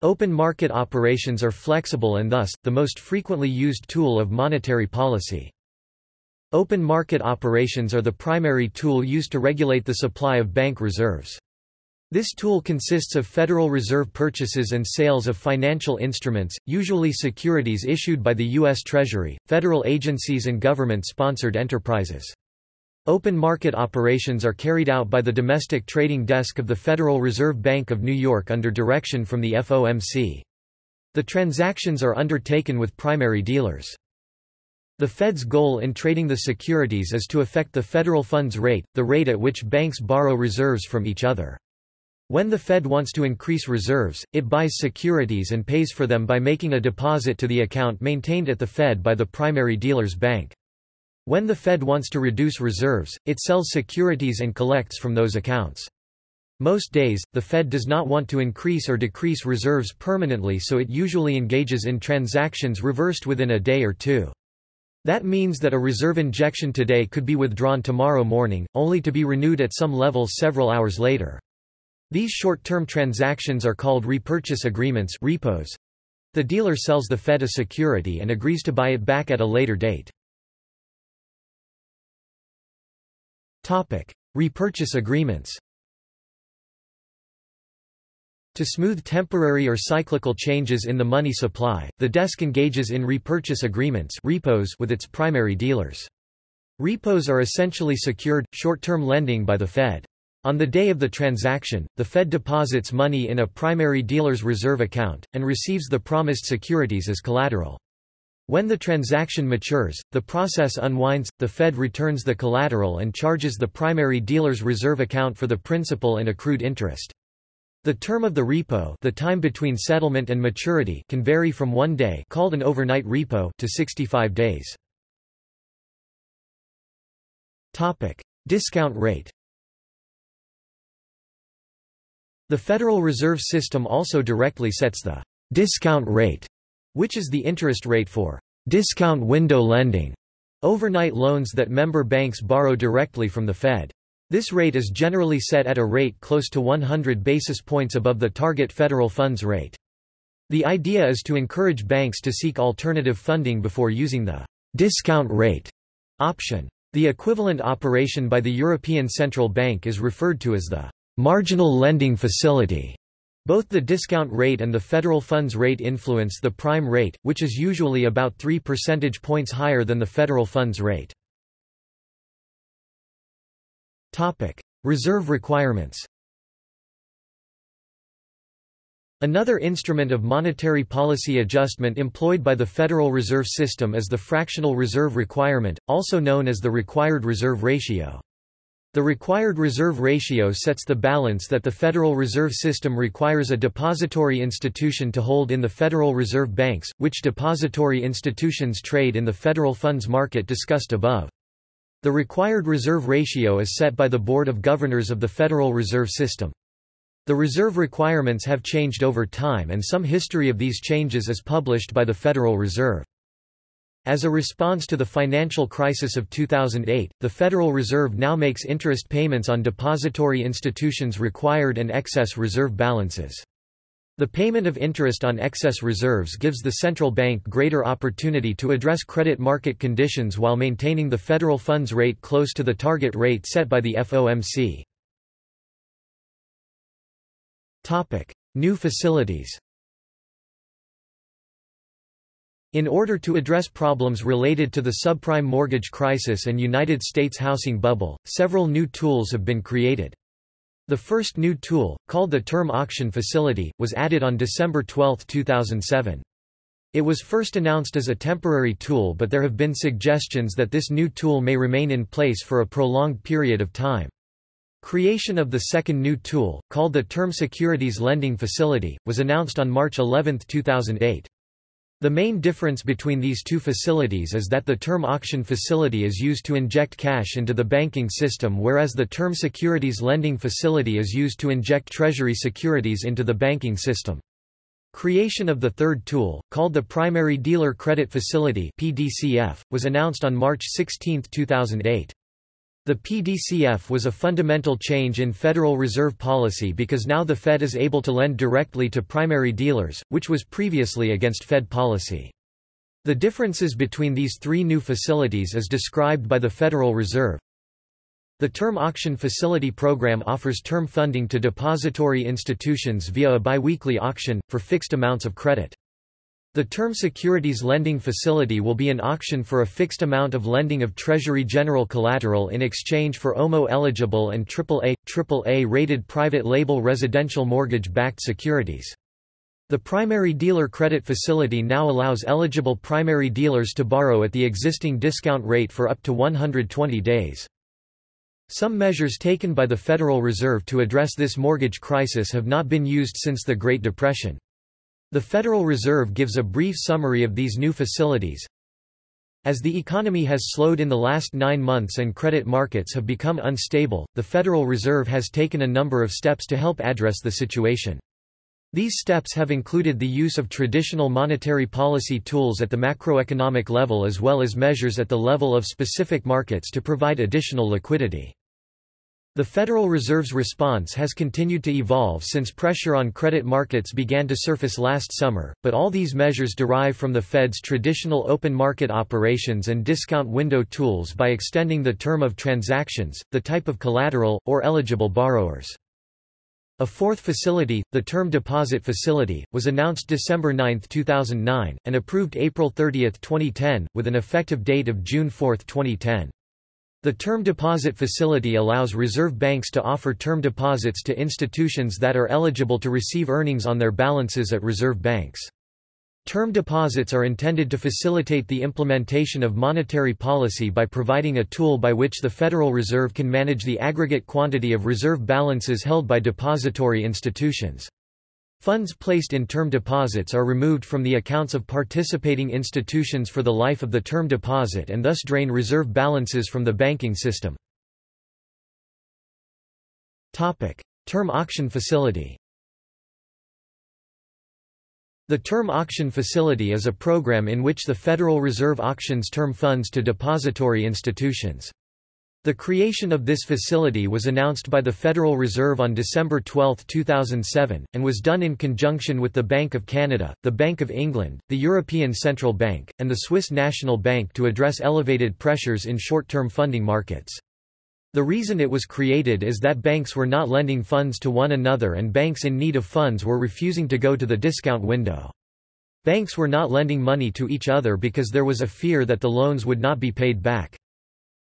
S1: Open market operations are flexible and thus, the most frequently used tool of monetary policy. Open market operations are the primary tool used to regulate the supply of bank reserves. This tool consists of Federal Reserve purchases and sales of financial instruments, usually securities issued by the U.S. Treasury, federal agencies and government-sponsored enterprises. Open market operations are carried out by the domestic trading desk of the Federal Reserve Bank of New York under direction from the FOMC. The transactions are undertaken with primary dealers. The Fed's goal in trading the securities is to affect the federal funds rate, the rate at which banks borrow reserves from each other. When the Fed wants to increase reserves, it buys securities and pays for them by making a deposit to the account maintained at the Fed by the primary dealer's bank. When the Fed wants to reduce reserves, it sells securities and collects from those accounts. Most days, the Fed does not want to increase or decrease reserves permanently so it usually engages in transactions reversed within a day or two. That means that a reserve injection today could be withdrawn tomorrow morning, only to be renewed at some level several hours later. These short-term transactions are called repurchase agreements repos. The dealer sells the Fed a security and agrees to buy it back at a later date. repurchase agreements To smooth temporary or cyclical changes in the money supply, the desk engages in repurchase agreements repos with its primary dealers. Repos are essentially secured, short-term lending by the Fed. On the day of the transaction, the Fed deposits money in a primary dealer's reserve account, and receives the promised securities as collateral. When the transaction matures, the process unwinds, the Fed returns the collateral and charges the primary dealer's reserve account for the principal and accrued interest. The term of the repo the time between settlement and maturity can vary from one day called an overnight repo to 65 days. Discount rate The Federal Reserve System also directly sets the discount rate which is the interest rate for discount window lending, overnight loans that member banks borrow directly from the Fed. This rate is generally set at a rate close to 100 basis points above the target federal funds rate. The idea is to encourage banks to seek alternative funding before using the discount rate option. The equivalent operation by the European Central Bank is referred to as the marginal lending facility. Both the discount rate and the federal funds rate influence the prime rate, which is usually about 3 percentage points higher than the federal funds rate. Topic: Reserve requirements Another instrument of monetary policy adjustment employed by the Federal Reserve System is the fractional reserve requirement, also known as the required reserve ratio. The required reserve ratio sets the balance that the Federal Reserve System requires a depository institution to hold in the Federal Reserve Banks, which depository institutions trade in the federal funds market discussed above. The required reserve ratio is set by the Board of Governors of the Federal Reserve System. The reserve requirements have changed over time and some history of these changes is published by the Federal Reserve. As a response to the financial crisis of 2008, the Federal Reserve now makes interest payments on depository institutions' required and excess reserve balances. The payment of interest on excess reserves gives the central bank greater opportunity to address credit market conditions while maintaining the federal funds rate close to the target rate set by the FOMC. New facilities In order to address problems related to the subprime mortgage crisis and United States housing bubble, several new tools have been created. The first new tool, called the Term Auction Facility, was added on December 12, 2007. It was first announced as a temporary tool but there have been suggestions that this new tool may remain in place for a prolonged period of time. Creation of the second new tool, called the Term Securities Lending Facility, was announced on March 11, 2008. The main difference between these two facilities is that the term auction facility is used to inject cash into the banking system whereas the term securities lending facility is used to inject treasury securities into the banking system. Creation of the third tool, called the Primary Dealer Credit Facility (PDCF), was announced on March 16, 2008. The PDCF was a fundamental change in Federal Reserve policy because now the Fed is able to lend directly to primary dealers, which was previously against Fed policy. The differences between these three new facilities is described by the Federal Reserve. The Term Auction Facility Program offers term funding to depository institutions via a biweekly auction, for fixed amounts of credit. The term securities lending facility will be an auction for a fixed amount of lending of Treasury General collateral in exchange for OMO-eligible and AAA, AAA-rated private label residential mortgage-backed securities. The primary dealer credit facility now allows eligible primary dealers to borrow at the existing discount rate for up to 120 days. Some measures taken by the Federal Reserve to address this mortgage crisis have not been used since the Great Depression. The Federal Reserve gives a brief summary of these new facilities. As the economy has slowed in the last nine months and credit markets have become unstable, the Federal Reserve has taken a number of steps to help address the situation. These steps have included the use of traditional monetary policy tools at the macroeconomic level as well as measures at the level of specific markets to provide additional liquidity. The Federal Reserve's response has continued to evolve since pressure on credit markets began to surface last summer, but all these measures derive from the Fed's traditional open market operations and discount window tools by extending the term of transactions, the type of collateral, or eligible borrowers. A fourth facility, the Term Deposit Facility, was announced December 9, 2009, and approved April 30, 2010, with an effective date of June 4, 2010. The term deposit facility allows reserve banks to offer term deposits to institutions that are eligible to receive earnings on their balances at reserve banks. Term deposits are intended to facilitate the implementation of monetary policy by providing a tool by which the Federal Reserve can manage the aggregate quantity of reserve balances held by depository institutions. Funds placed in term deposits are removed from the accounts of participating institutions for the life of the term deposit and thus drain reserve balances from the banking system. Term auction facility the Term Auction Facility is a program in which the Federal Reserve auctions term funds to depository institutions. The creation of this facility was announced by the Federal Reserve on December 12, 2007, and was done in conjunction with the Bank of Canada, the Bank of England, the European Central Bank, and the Swiss National Bank to address elevated pressures in short-term funding markets. The reason it was created is that banks were not lending funds to one another and banks in need of funds were refusing to go to the discount window. Banks were not lending money to each other because there was a fear that the loans would not be paid back.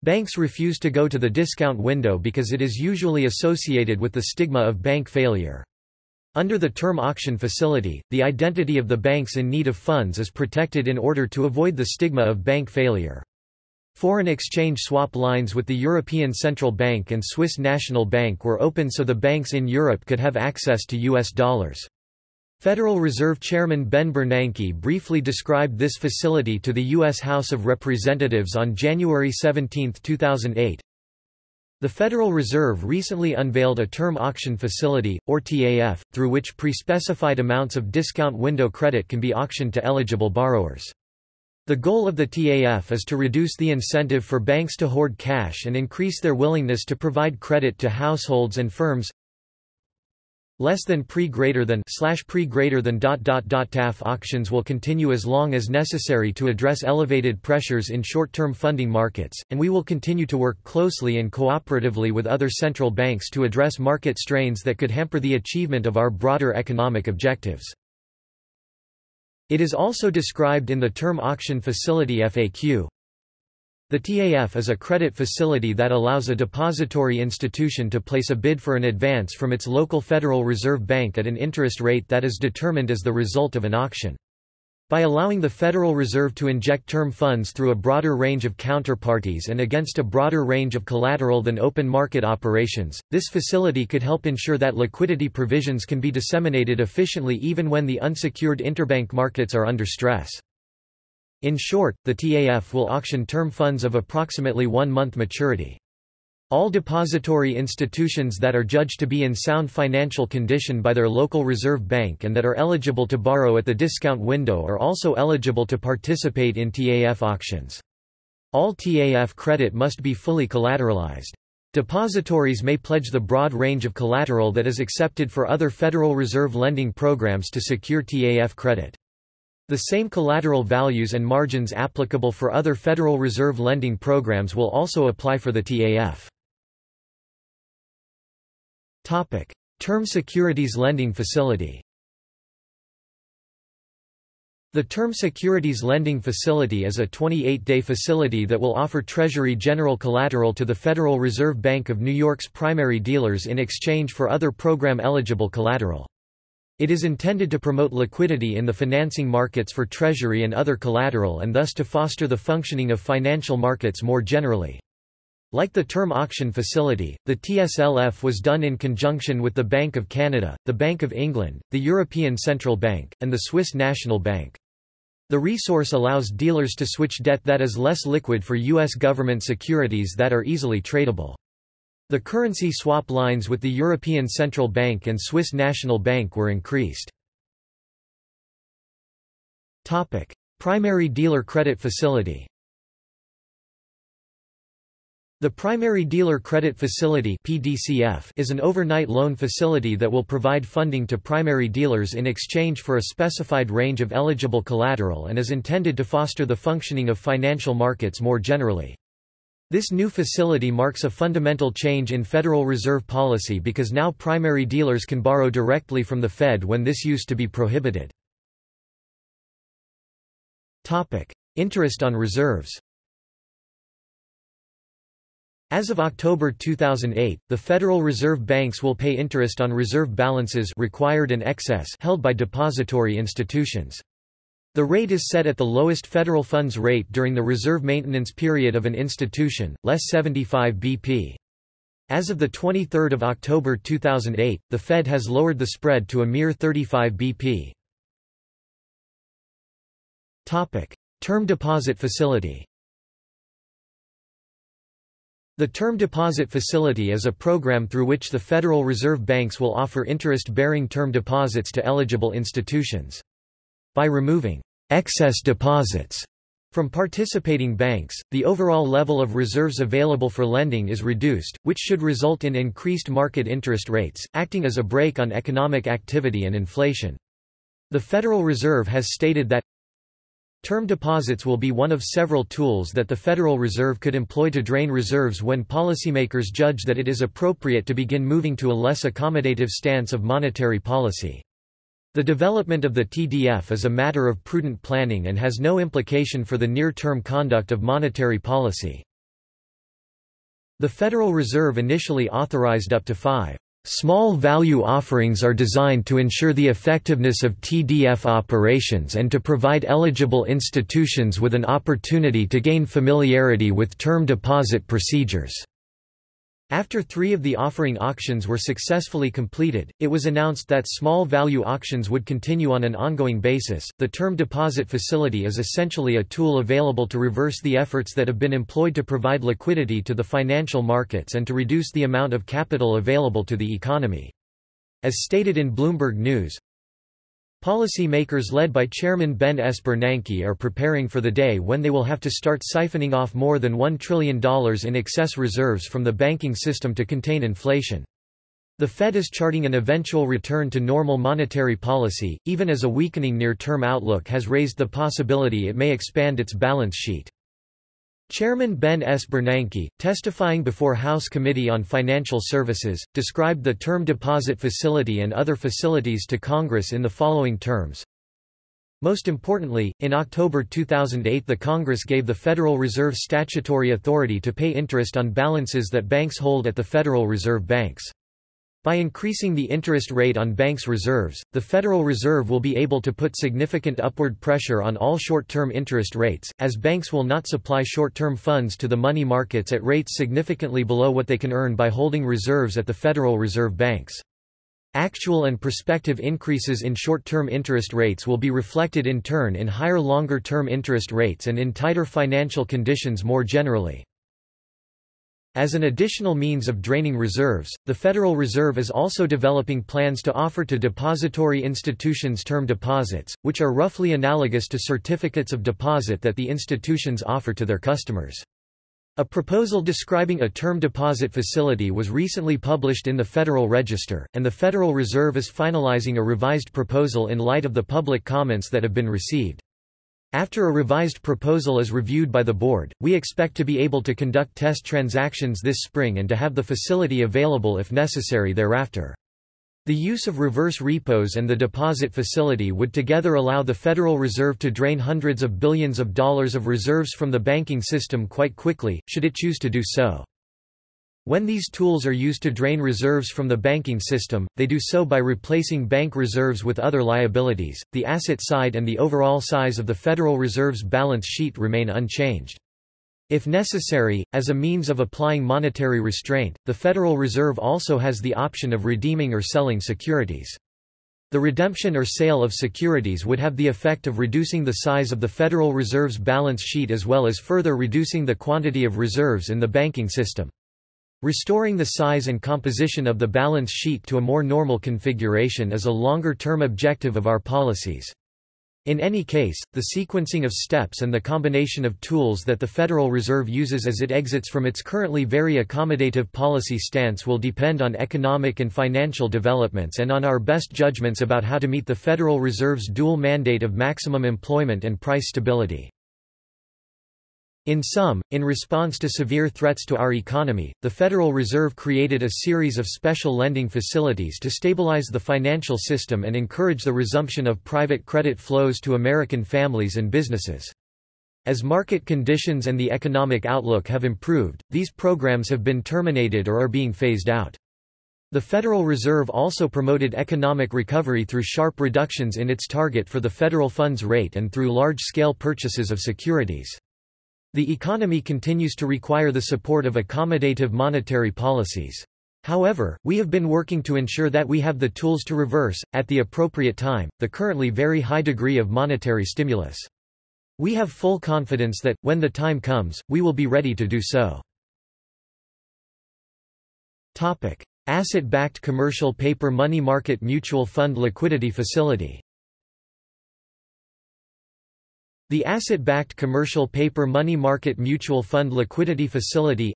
S1: Banks refuse to go to the discount window because it is usually associated with the stigma of bank failure. Under the term auction facility, the identity of the banks in need of funds is protected in order to avoid the stigma of bank failure. Foreign exchange swap lines with the European Central Bank and Swiss National Bank were open so the banks in Europe could have access to US dollars. Federal Reserve Chairman Ben Bernanke briefly described this facility to the U.S. House of Representatives on January 17, 2008. The Federal Reserve recently unveiled a term auction facility, or TAF, through which pre-specified amounts of discount window credit can be auctioned to eligible borrowers. The goal of the TAF is to reduce the incentive for banks to hoard cash and increase their willingness to provide credit to households and firms. Less than pre greater than slash pre greater than dot dot dot TAF auctions will continue as long as necessary to address elevated pressures in short-term funding markets, and we will continue to work closely and cooperatively with other central banks to address market strains that could hamper the achievement of our broader economic objectives. It is also described in the Term Auction Facility FAQ. The TAF is a credit facility that allows a depository institution to place a bid for an advance from its local Federal Reserve Bank at an interest rate that is determined as the result of an auction. By allowing the Federal Reserve to inject term funds through a broader range of counterparties and against a broader range of collateral than open market operations, this facility could help ensure that liquidity provisions can be disseminated efficiently even when the unsecured interbank markets are under stress. In short, the TAF will auction term funds of approximately one month maturity. All depository institutions that are judged to be in sound financial condition by their local reserve bank and that are eligible to borrow at the discount window are also eligible to participate in TAF auctions. All TAF credit must be fully collateralized. Depositories may pledge the broad range of collateral that is accepted for other Federal Reserve lending programs to secure TAF credit. The same collateral values and margins applicable for other Federal Reserve lending programs will also apply for the TAF. Topic: Term Securities Lending Facility. The Term Securities Lending Facility is a 28-day facility that will offer Treasury General collateral to the Federal Reserve Bank of New York's primary dealers in exchange for other program-eligible collateral. It is intended to promote liquidity in the financing markets for Treasury and other collateral and thus to foster the functioning of financial markets more generally. Like the term auction facility, the TSLF was done in conjunction with the Bank of Canada, the Bank of England, the European Central Bank, and the Swiss National Bank. The resource allows dealers to switch debt that is less liquid for U.S. government securities that are easily tradable. The currency swap lines with the European Central Bank and Swiss National Bank were increased. Primary dealer credit facility the Primary Dealer Credit Facility (PDCF) is an overnight loan facility that will provide funding to primary dealers in exchange for a specified range of eligible collateral and is intended to foster the functioning of financial markets more generally. This new facility marks a fundamental change in Federal Reserve policy because now primary dealers can borrow directly from the Fed when this used to be prohibited. Interest on reserves as of October 2008, the Federal Reserve banks will pay interest on reserve balances required and excess held by depository institutions. The rate is set at the lowest federal funds rate during the reserve maintenance period of an institution, less 75 BP. As of 23 October 2008, the Fed has lowered the spread to a mere 35 BP. Term deposit facility The Term Deposit Facility is a program through which the Federal Reserve banks will offer interest-bearing term deposits to eligible institutions. By removing excess deposits from participating banks, the overall level of reserves available for lending is reduced, which should result in increased market interest rates, acting as a brake on economic activity and inflation. The Federal Reserve has stated that Term deposits will be one of several tools that the Federal Reserve could employ to drain reserves when policymakers judge that it is appropriate to begin moving to a less accommodative stance of monetary policy. The development of the TDF is a matter of prudent planning and has no implication for the near-term conduct of monetary policy. The Federal Reserve initially authorized up to five Small value offerings are designed to ensure the effectiveness of TDF operations and to provide eligible institutions with an opportunity to gain familiarity with term deposit procedures. After three of the offering auctions were successfully completed, it was announced that small value auctions would continue on an ongoing basis. The term deposit facility is essentially a tool available to reverse the efforts that have been employed to provide liquidity to the financial markets and to reduce the amount of capital available to the economy. As stated in Bloomberg News, Policy makers led by Chairman Ben S. Bernanke are preparing for the day when they will have to start siphoning off more than $1 trillion in excess reserves from the banking system to contain inflation. The Fed is charting an eventual return to normal monetary policy, even as a weakening near-term outlook has raised the possibility it may expand its balance sheet. Chairman Ben S. Bernanke, testifying before House Committee on Financial Services, described the term deposit facility and other facilities to Congress in the following terms. Most importantly, in October 2008 the Congress gave the Federal Reserve statutory authority to pay interest on balances that banks hold at the Federal Reserve banks. By increasing the interest rate on banks' reserves, the Federal Reserve will be able to put significant upward pressure on all short-term interest rates, as banks will not supply short-term funds to the money markets at rates significantly below what they can earn by holding reserves at the Federal Reserve banks. Actual and prospective increases in short-term interest rates will be reflected in turn in higher longer-term interest rates and in tighter financial conditions more generally. As an additional means of draining reserves, the Federal Reserve is also developing plans to offer to depository institutions term deposits, which are roughly analogous to certificates of deposit that the institutions offer to their customers. A proposal describing a term deposit facility was recently published in the Federal Register, and the Federal Reserve is finalizing a revised proposal in light of the public comments that have been received. After a revised proposal is reviewed by the board, we expect to be able to conduct test transactions this spring and to have the facility available if necessary thereafter. The use of reverse repos and the deposit facility would together allow the Federal Reserve to drain hundreds of billions of dollars of reserves from the banking system quite quickly, should it choose to do so. When these tools are used to drain reserves from the banking system, they do so by replacing bank reserves with other liabilities. The asset side and the overall size of the Federal Reserve's balance sheet remain unchanged. If necessary, as a means of applying monetary restraint, the Federal Reserve also has the option of redeeming or selling securities. The redemption or sale of securities would have the effect of reducing the size of the Federal Reserve's balance sheet as well as further reducing the quantity of reserves in the banking system. Restoring the size and composition of the balance sheet to a more normal configuration is a longer-term objective of our policies. In any case, the sequencing of steps and the combination of tools that the Federal Reserve uses as it exits from its currently very accommodative policy stance will depend on economic and financial developments and on our best judgments about how to meet the Federal Reserve's dual mandate of maximum employment and price stability. In sum, in response to severe threats to our economy, the Federal Reserve created a series of special lending facilities to stabilize the financial system and encourage the resumption of private credit flows to American families and businesses. As market conditions and the economic outlook have improved, these programs have been terminated or are being phased out. The Federal Reserve also promoted economic recovery through sharp reductions in its target for the federal funds rate and through large-scale purchases of securities. The economy continues to require the support of accommodative monetary policies. However, we have been working to ensure that we have the tools to reverse, at the appropriate time, the currently very high degree of monetary stimulus. We have full confidence that, when the time comes, we will be ready to do so. Asset-backed commercial paper money market mutual fund liquidity facility The Asset-Backed Commercial Paper Money Market Mutual Fund Liquidity Facility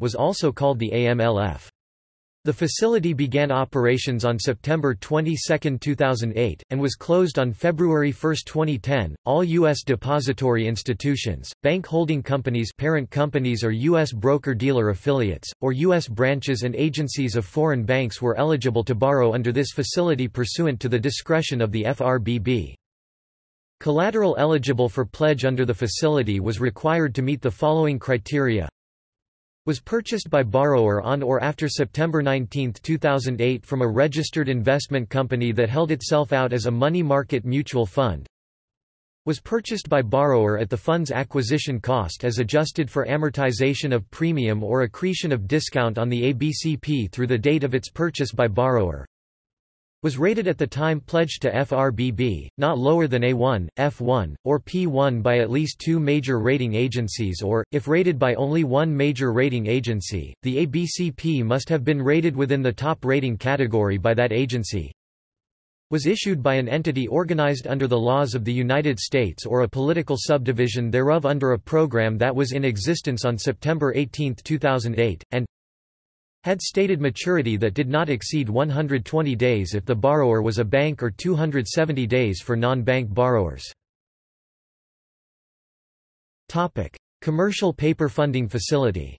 S1: was also called the AMLF. The facility began operations on September 22, 2008, and was closed on February 1, 2010. All U.S. depository institutions, bank holding companies, parent companies, or U.S. broker-dealer affiliates, or U.S. branches and agencies of foreign banks were eligible to borrow under this facility pursuant to the discretion of the FRBB. Collateral eligible for pledge under the facility was required to meet the following criteria. Was purchased by borrower on or after September 19, 2008 from a registered investment company that held itself out as a money market mutual fund. Was purchased by borrower at the fund's acquisition cost as adjusted for amortization of premium or accretion of discount on the ABCP through the date of its purchase by borrower was rated at the time pledged to FRBB, not lower than A1, F1, or P1 by at least two major rating agencies or, if rated by only one major rating agency, the ABCP must have been rated within the top rating category by that agency. Was issued by an entity organized under the laws of the United States or a political subdivision thereof under a program that was in existence on September 18, 2008, and had stated maturity that did not exceed 120 days if the borrower was a bank or 270 days for non-bank borrowers. Commercial paper funding facility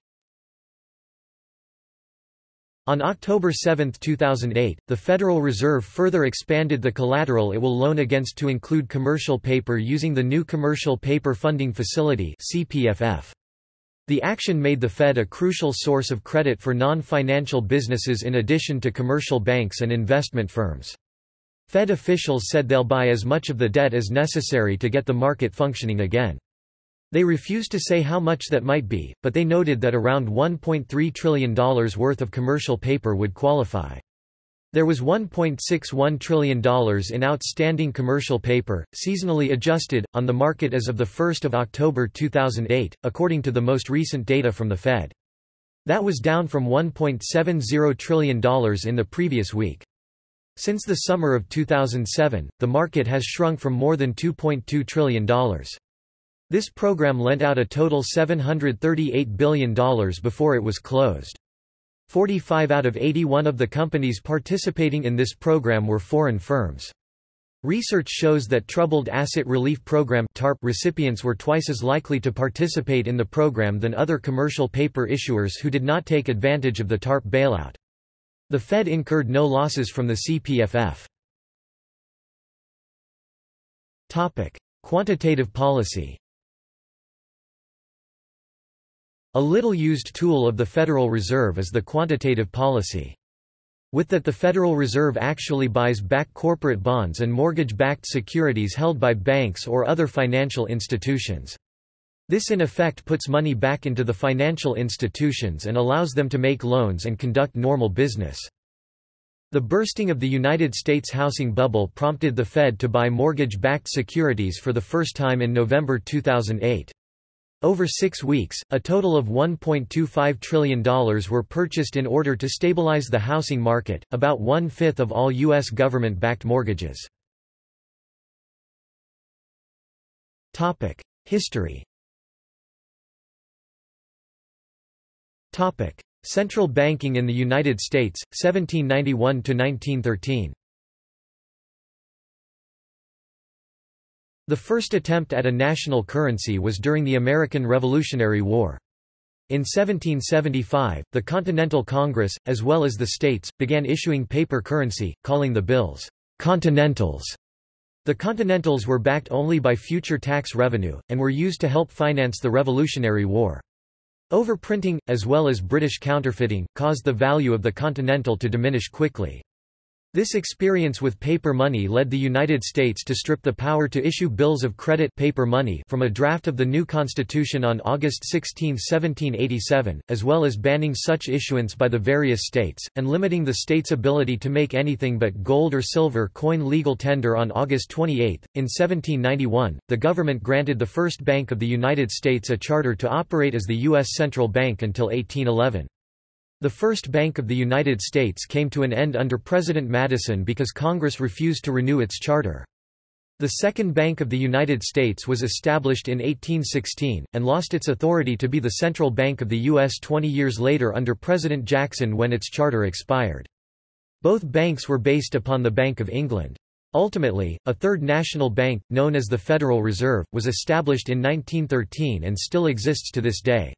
S1: on October 7, 2008, the Federal Reserve further expanded the collateral it will loan against to include commercial paper using the new Commercial Paper Funding Facility CPFF. The action made the Fed a crucial source of credit for non-financial businesses in addition to commercial banks and investment firms. Fed officials said they'll buy as much of the debt as necessary to get the market functioning again. They refused to say how much that might be, but they noted that around $1.3 trillion worth of commercial paper would qualify. There was $1.61 trillion in outstanding commercial paper, seasonally adjusted, on the market as of 1 October 2008, according to the most recent data from the Fed. That was down from $1.70 trillion in the previous week. Since the summer of 2007, the market has shrunk from more than $2.2 trillion. This program lent out a total $738 billion before it was closed. 45 out of 81 of the companies participating in this program were foreign firms. Research shows that Troubled Asset Relief Program (TARP) recipients were twice as likely to participate in the program than other commercial paper issuers who did not take advantage of the TARP bailout. The Fed incurred no losses from the CPFF. Topic: Quantitative policy. A little used tool of the Federal Reserve is the quantitative policy. With that the Federal Reserve actually buys back corporate bonds and mortgage-backed securities held by banks or other financial institutions. This in effect puts money back into the financial institutions and allows them to make loans and conduct normal business. The bursting of the United States housing bubble prompted the Fed to buy mortgage-backed securities for the first time in November 2008. Over six weeks, a total of $1.25 trillion were purchased in order to stabilize the housing market, about one-fifth of all U.S. government-backed mortgages. History Central banking in the United States, 1791–1913 The first attempt at a national currency was during the American Revolutionary War. In 1775, the Continental Congress, as well as the states, began issuing paper currency, calling the bills «continentals». The Continentals were backed only by future tax revenue, and were used to help finance the Revolutionary War. Overprinting, as well as British counterfeiting, caused the value of the Continental to diminish quickly. This experience with paper money led the United States to strip the power to issue bills of credit paper money from a draft of the new Constitution on August 16, 1787, as well as banning such issuance by the various states, and limiting the states' ability to make anything but gold or silver coin legal tender on August 28. In 1791, the government granted the First Bank of the United States a charter to operate as the U.S. Central Bank until 1811. The First Bank of the United States came to an end under President Madison because Congress refused to renew its charter. The Second Bank of the United States was established in 1816, and lost its authority to be the central bank of the U.S. 20 years later under President Jackson when its charter expired. Both banks were based upon the Bank of England. Ultimately, a third national bank, known as the Federal Reserve, was established in 1913 and still exists to this day.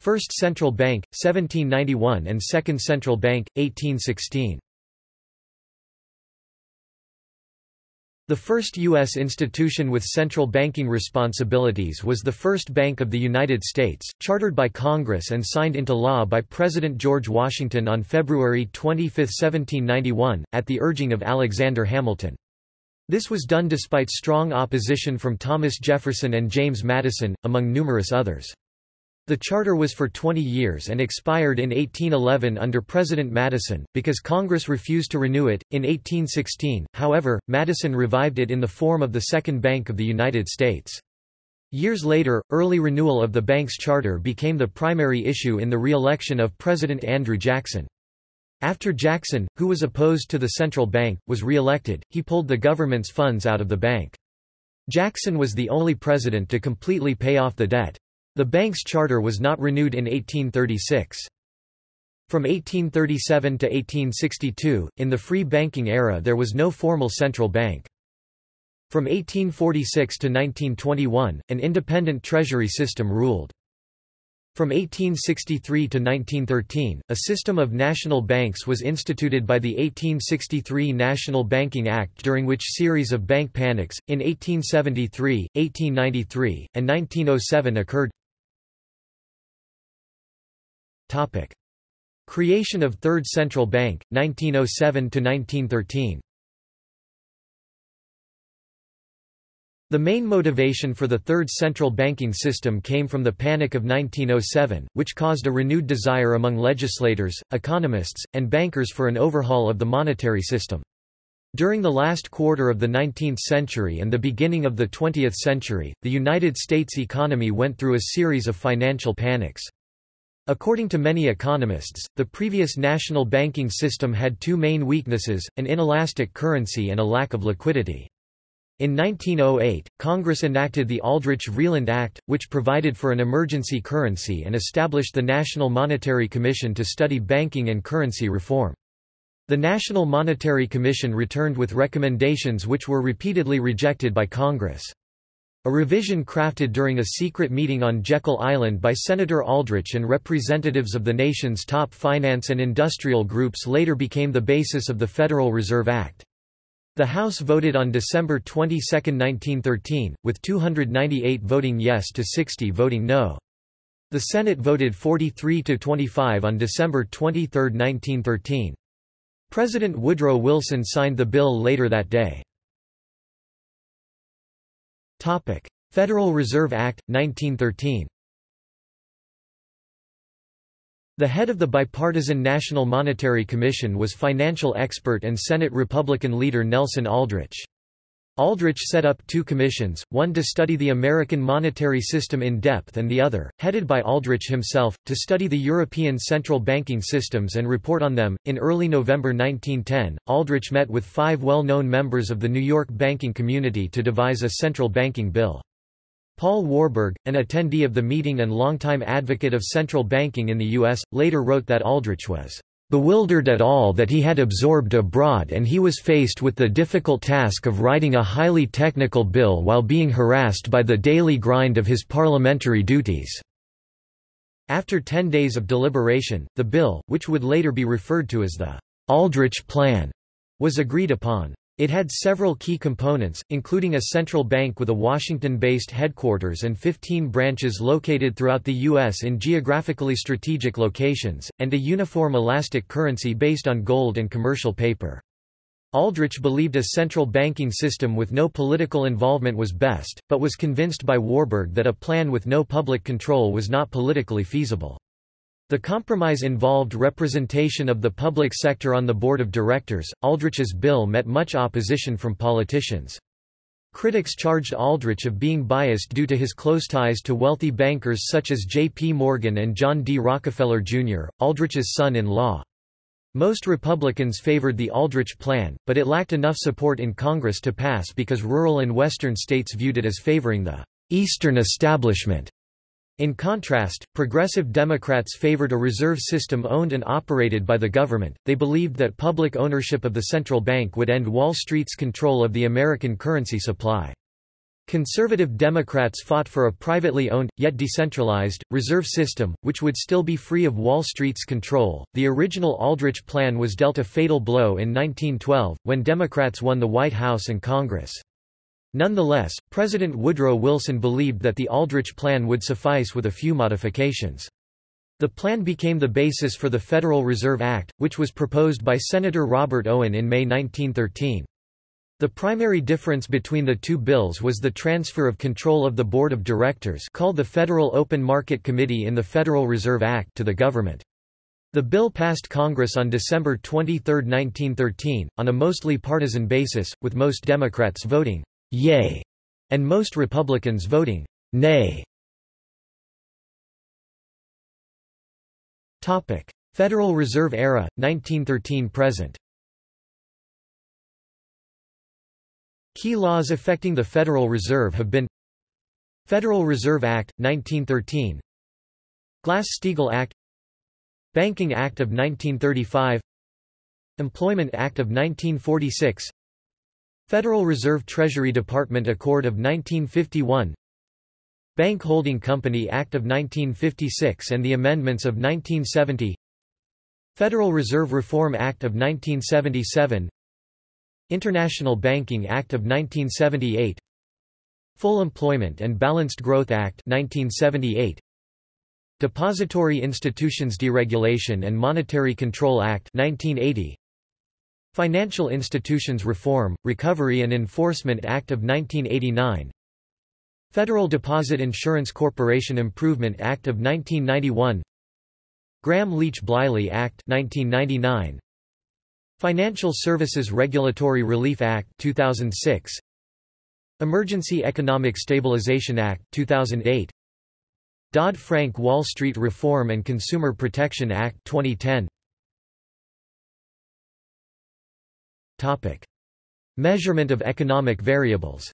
S1: First Central Bank, 1791 and Second Central Bank, 1816 The first U.S. institution with central banking responsibilities was the First Bank of the United States, chartered by Congress and signed into law by President George Washington on February 25, 1791, at the urging of Alexander Hamilton. This was done despite strong opposition from Thomas Jefferson and James Madison, among numerous others. The charter was for 20 years and expired in 1811 under President Madison, because Congress refused to renew it. In 1816, however, Madison revived it in the form of the Second Bank of the United States. Years later, early renewal of the bank's charter became the primary issue in the re-election of President Andrew Jackson. After Jackson, who was opposed to the central bank, was re-elected, he pulled the government's funds out of the bank. Jackson was the only president to completely pay off the debt. The bank's charter was not renewed in 1836. From 1837 to 1862, in the free banking era there was no formal central bank. From 1846 to 1921, an independent treasury system ruled. From 1863 to 1913, a system of national banks was instituted by the 1863 National Banking Act during which series of bank panics, in 1873, 1893, and 1907 occurred. Creation of Third Central Bank, 1907 to 1913. The main motivation for the Third Central Banking System came from the Panic of 1907, which caused a renewed desire among legislators, economists, and bankers for an overhaul of the monetary system. During the last quarter of the 19th century and the beginning of the 20th century, the United States economy went through a series of financial panics. According to many economists, the previous national banking system had two main weaknesses, an inelastic currency and a lack of liquidity. In 1908, Congress enacted the Aldrich-Vreeland Act, which provided for an emergency currency and established the National Monetary Commission to study banking and currency reform. The National Monetary Commission returned with recommendations which were repeatedly rejected by Congress. A revision crafted during a secret meeting on Jekyll Island by Senator Aldrich and representatives of the nation's top finance and industrial groups later became the basis of the Federal Reserve Act. The House voted on December 22, 1913, with 298 voting yes to 60 voting no. The Senate voted 43 to 25 on December 23, 1913. President Woodrow Wilson signed the bill later that day. Federal Reserve Act, 1913 The head of the bipartisan National Monetary Commission was financial expert and Senate Republican leader Nelson Aldrich. Aldrich set up two commissions, one to study the American monetary system in depth and the other, headed by Aldrich himself, to study the European central banking systems and report on them. In early November 1910, Aldrich met with five well-known members of the New York banking community to devise a central banking bill. Paul Warburg, an attendee of the meeting and longtime advocate of central banking in the U.S., later wrote that Aldrich was bewildered at all that he had absorbed abroad and he was faced with the difficult task of writing a highly technical bill while being harassed by the daily grind of his parliamentary duties." After ten days of deliberation, the bill, which would later be referred to as the Aldrich Plan, was agreed upon. It had several key components, including a central bank with a Washington-based headquarters and 15 branches located throughout the U.S. in geographically strategic locations, and a uniform elastic currency based on gold and commercial paper. Aldrich believed a central banking system with no political involvement was best, but was convinced by Warburg that a plan with no public control was not politically feasible. The compromise involved representation of the public sector on the board of directors. Aldrich's bill met much opposition from politicians. Critics charged Aldrich of being biased due to his close ties to wealthy bankers such as J. P. Morgan and John D. Rockefeller, Jr., Aldrich's son-in-law. Most Republicans favored the Aldrich Plan, but it lacked enough support in Congress to pass because rural and western states viewed it as favoring the Eastern establishment in contrast, progressive Democrats favored a reserve system owned and operated by the government. They believed that public ownership of the central bank would end Wall Street's control of the American currency supply. Conservative Democrats fought for a privately owned, yet decentralized, reserve system, which would still be free of Wall Street's control. The original Aldrich plan was dealt a fatal blow in 1912, when Democrats won the White House and Congress. Nonetheless, President Woodrow Wilson believed that the Aldrich Plan would suffice with a few modifications. The plan became the basis for the Federal Reserve Act, which was proposed by Senator Robert Owen in May 1913. The primary difference between the two bills was the transfer of control of the Board of Directors called the Federal Open Market Committee in the Federal Reserve Act to the government. The bill passed Congress on December 23, 1913, on a mostly partisan basis, with most Democrats voting yay, and most Republicans voting nay. Topic: Federal Reserve era 1913 present. Key laws affecting the Federal Reserve have been Federal Reserve Act 1913 Glass-Steagall Act. Banking Act of 1935 Employment Act of 1946 Federal Reserve Treasury Department Accord of 1951 Bank Holding Company Act of 1956 and the amendments of 1970 Federal Reserve Reform Act of 1977 International Banking Act of 1978 Full Employment and Balanced Growth Act 1978 Depository Institutions Deregulation and Monetary Control Act 1980 Financial Institutions Reform, Recovery and Enforcement Act of 1989 Federal Deposit Insurance Corporation Improvement Act of 1991 Gramm-Leach-Bliley Act 1999 Financial Services Regulatory Relief Act 2006 Emergency Economic Stabilization Act 2008 Dodd-Frank Wall Street Reform and Consumer Protection Act 2010 Topic. Measurement of economic variables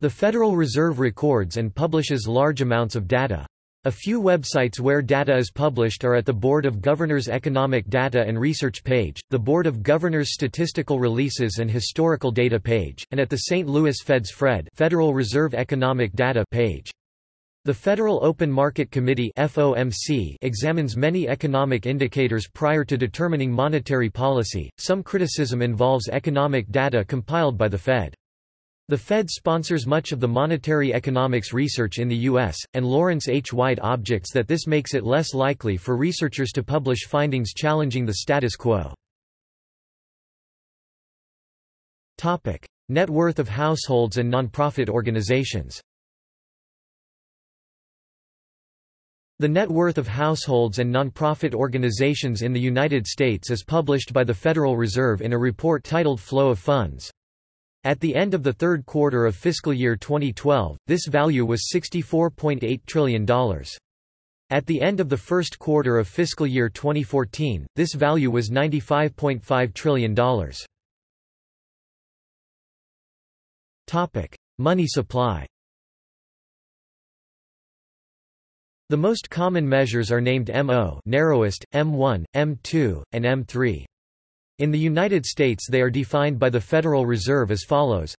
S1: The Federal Reserve records and publishes large amounts of data. A few websites where data is published are at the Board of Governors Economic Data and Research page, the Board of Governors Statistical Releases and Historical Data page, and at the St. Louis Fed's FRED Federal Reserve Economic Data page. The Federal Open Market Committee FOMC examines many economic indicators prior to determining monetary policy. Some criticism involves economic data compiled by the Fed. The Fed sponsors much of the monetary economics research in the U.S., and Lawrence H. White objects that this makes it less likely for researchers to publish findings challenging the status quo. Net worth of households and nonprofit organizations The net worth of households and nonprofit organizations in the United States is published by the Federal Reserve in a report titled Flow of Funds. At the end of the third quarter of fiscal year 2012, this value was $64.8 trillion. At the end of the first quarter of fiscal year 2014, this value was $95.5 trillion. Money supply The most common measures are named MO narrowest, M1, M2, and M3. In the United States they are defined by the Federal Reserve as follows.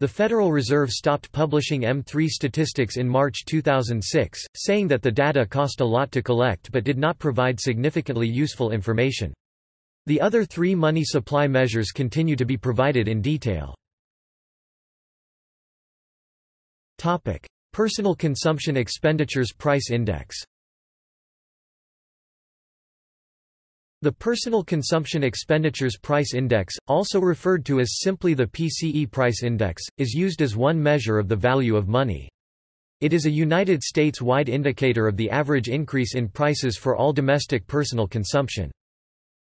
S1: The Federal Reserve stopped publishing M3 statistics in March 2006, saying that the data cost a lot to collect but did not provide significantly useful information. The other three money supply measures continue to be provided in detail. Personal consumption expenditures price index The Personal Consumption Expenditures Price Index, also referred to as simply the PCE Price Index, is used as one measure of the value of money. It is a United States-wide indicator of the average increase in prices for all domestic personal consumption.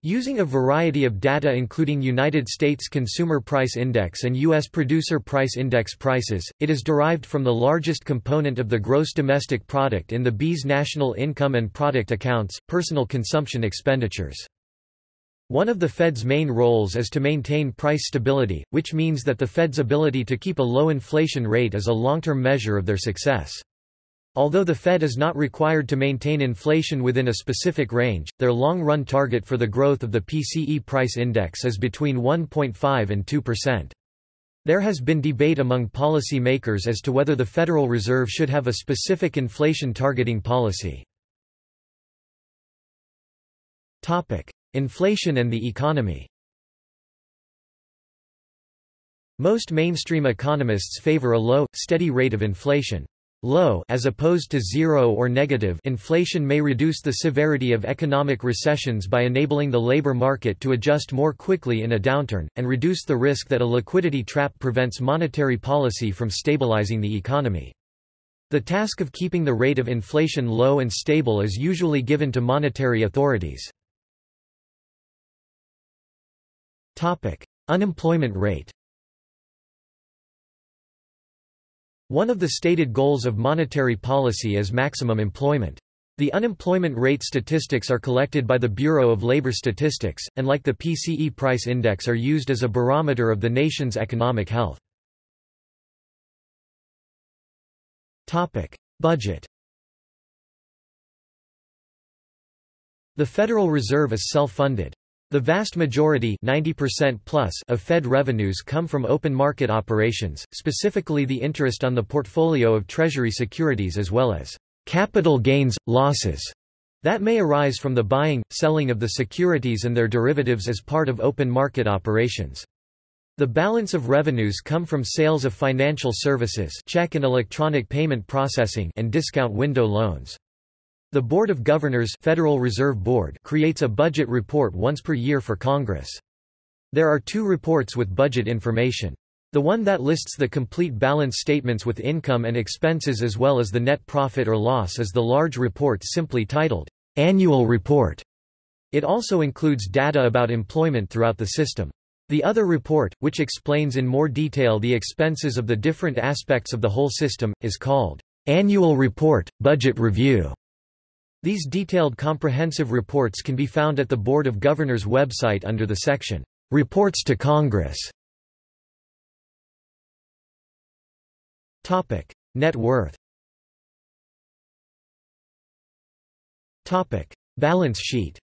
S1: Using a variety of data including United States Consumer Price Index and U.S. Producer Price Index prices, it is derived from the largest component of the gross domestic product in the B's National Income and Product Accounts, personal consumption expenditures. One of the Fed's main roles is to maintain price stability, which means that the Fed's ability to keep a low inflation rate is a long-term measure of their success. Although the Fed is not required to maintain inflation within a specific range, their long-run target for the growth of the PCE price index is between 1.5 and 2%. There has been debate among policy makers as to whether the Federal Reserve should have a specific inflation targeting policy. Inflation and the economy Most mainstream economists favor a low, steady rate of inflation. Low as opposed to zero or negative inflation may reduce the severity of economic recessions by enabling the labor market to adjust more quickly in a downturn, and reduce the risk that a liquidity trap prevents monetary policy from stabilizing the economy. The task of keeping the rate of inflation low and stable is usually given to monetary authorities. Unemployment rate One of the stated goals of monetary policy is maximum employment. The unemployment rate statistics are collected by the Bureau of Labor Statistics, and like the PCE price index are used as a barometer of the nation's economic health. Budget The Federal Reserve is self-funded. The vast majority 90% plus of Fed revenues come from open market operations, specifically the interest on the portfolio of Treasury securities as well as capital gains, losses that may arise from the buying, selling of the securities and their derivatives as part of open market operations. The balance of revenues come from sales of financial services check and electronic payment processing and discount window loans. The Board of Governors Federal Reserve Board creates a budget report once per year for Congress. There are two reports with budget information. The one that lists the complete balance statements with income and expenses as well as the net profit or loss is the large report simply titled, Annual Report. It also includes data about employment throughout the system. The other report, which explains in more detail the expenses of the different aspects of the whole system, is called Annual Report, Budget Review. These detailed comprehensive reports can be found at the Board of Governors website under the section, Reports to Congress. Net worth Balance sheet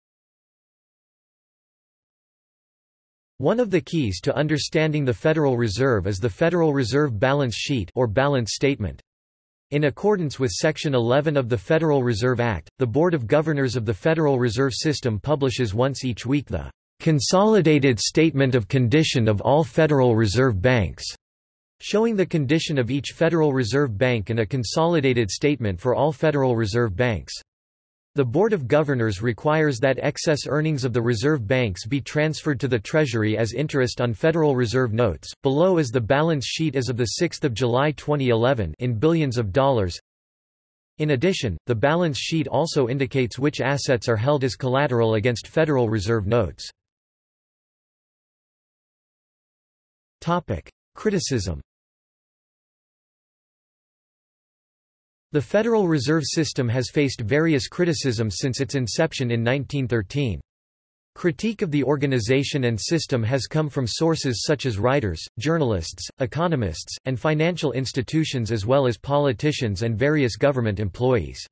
S1: One of the keys to understanding the Federal Reserve is the Federal Reserve Balance Sheet or balance statement. In accordance with Section 11 of the Federal Reserve Act, the Board of Governors of the Federal Reserve System publishes once each week the Consolidated Statement of Condition of All Federal Reserve Banks, showing the condition of each Federal Reserve Bank and a consolidated statement for all Federal Reserve Banks. The Board of Governors requires that excess earnings of the reserve banks be transferred to the Treasury as interest on Federal Reserve notes. Below is the balance sheet as of 6 July 2011 in billions of dollars. In addition, the balance sheet also indicates which assets are held as collateral against Federal Reserve notes. Criticism The Federal Reserve System has faced various criticisms since its inception in 1913. Critique of the organization and system has come from sources such as writers, journalists, economists, and financial institutions as well as politicians and various government employees.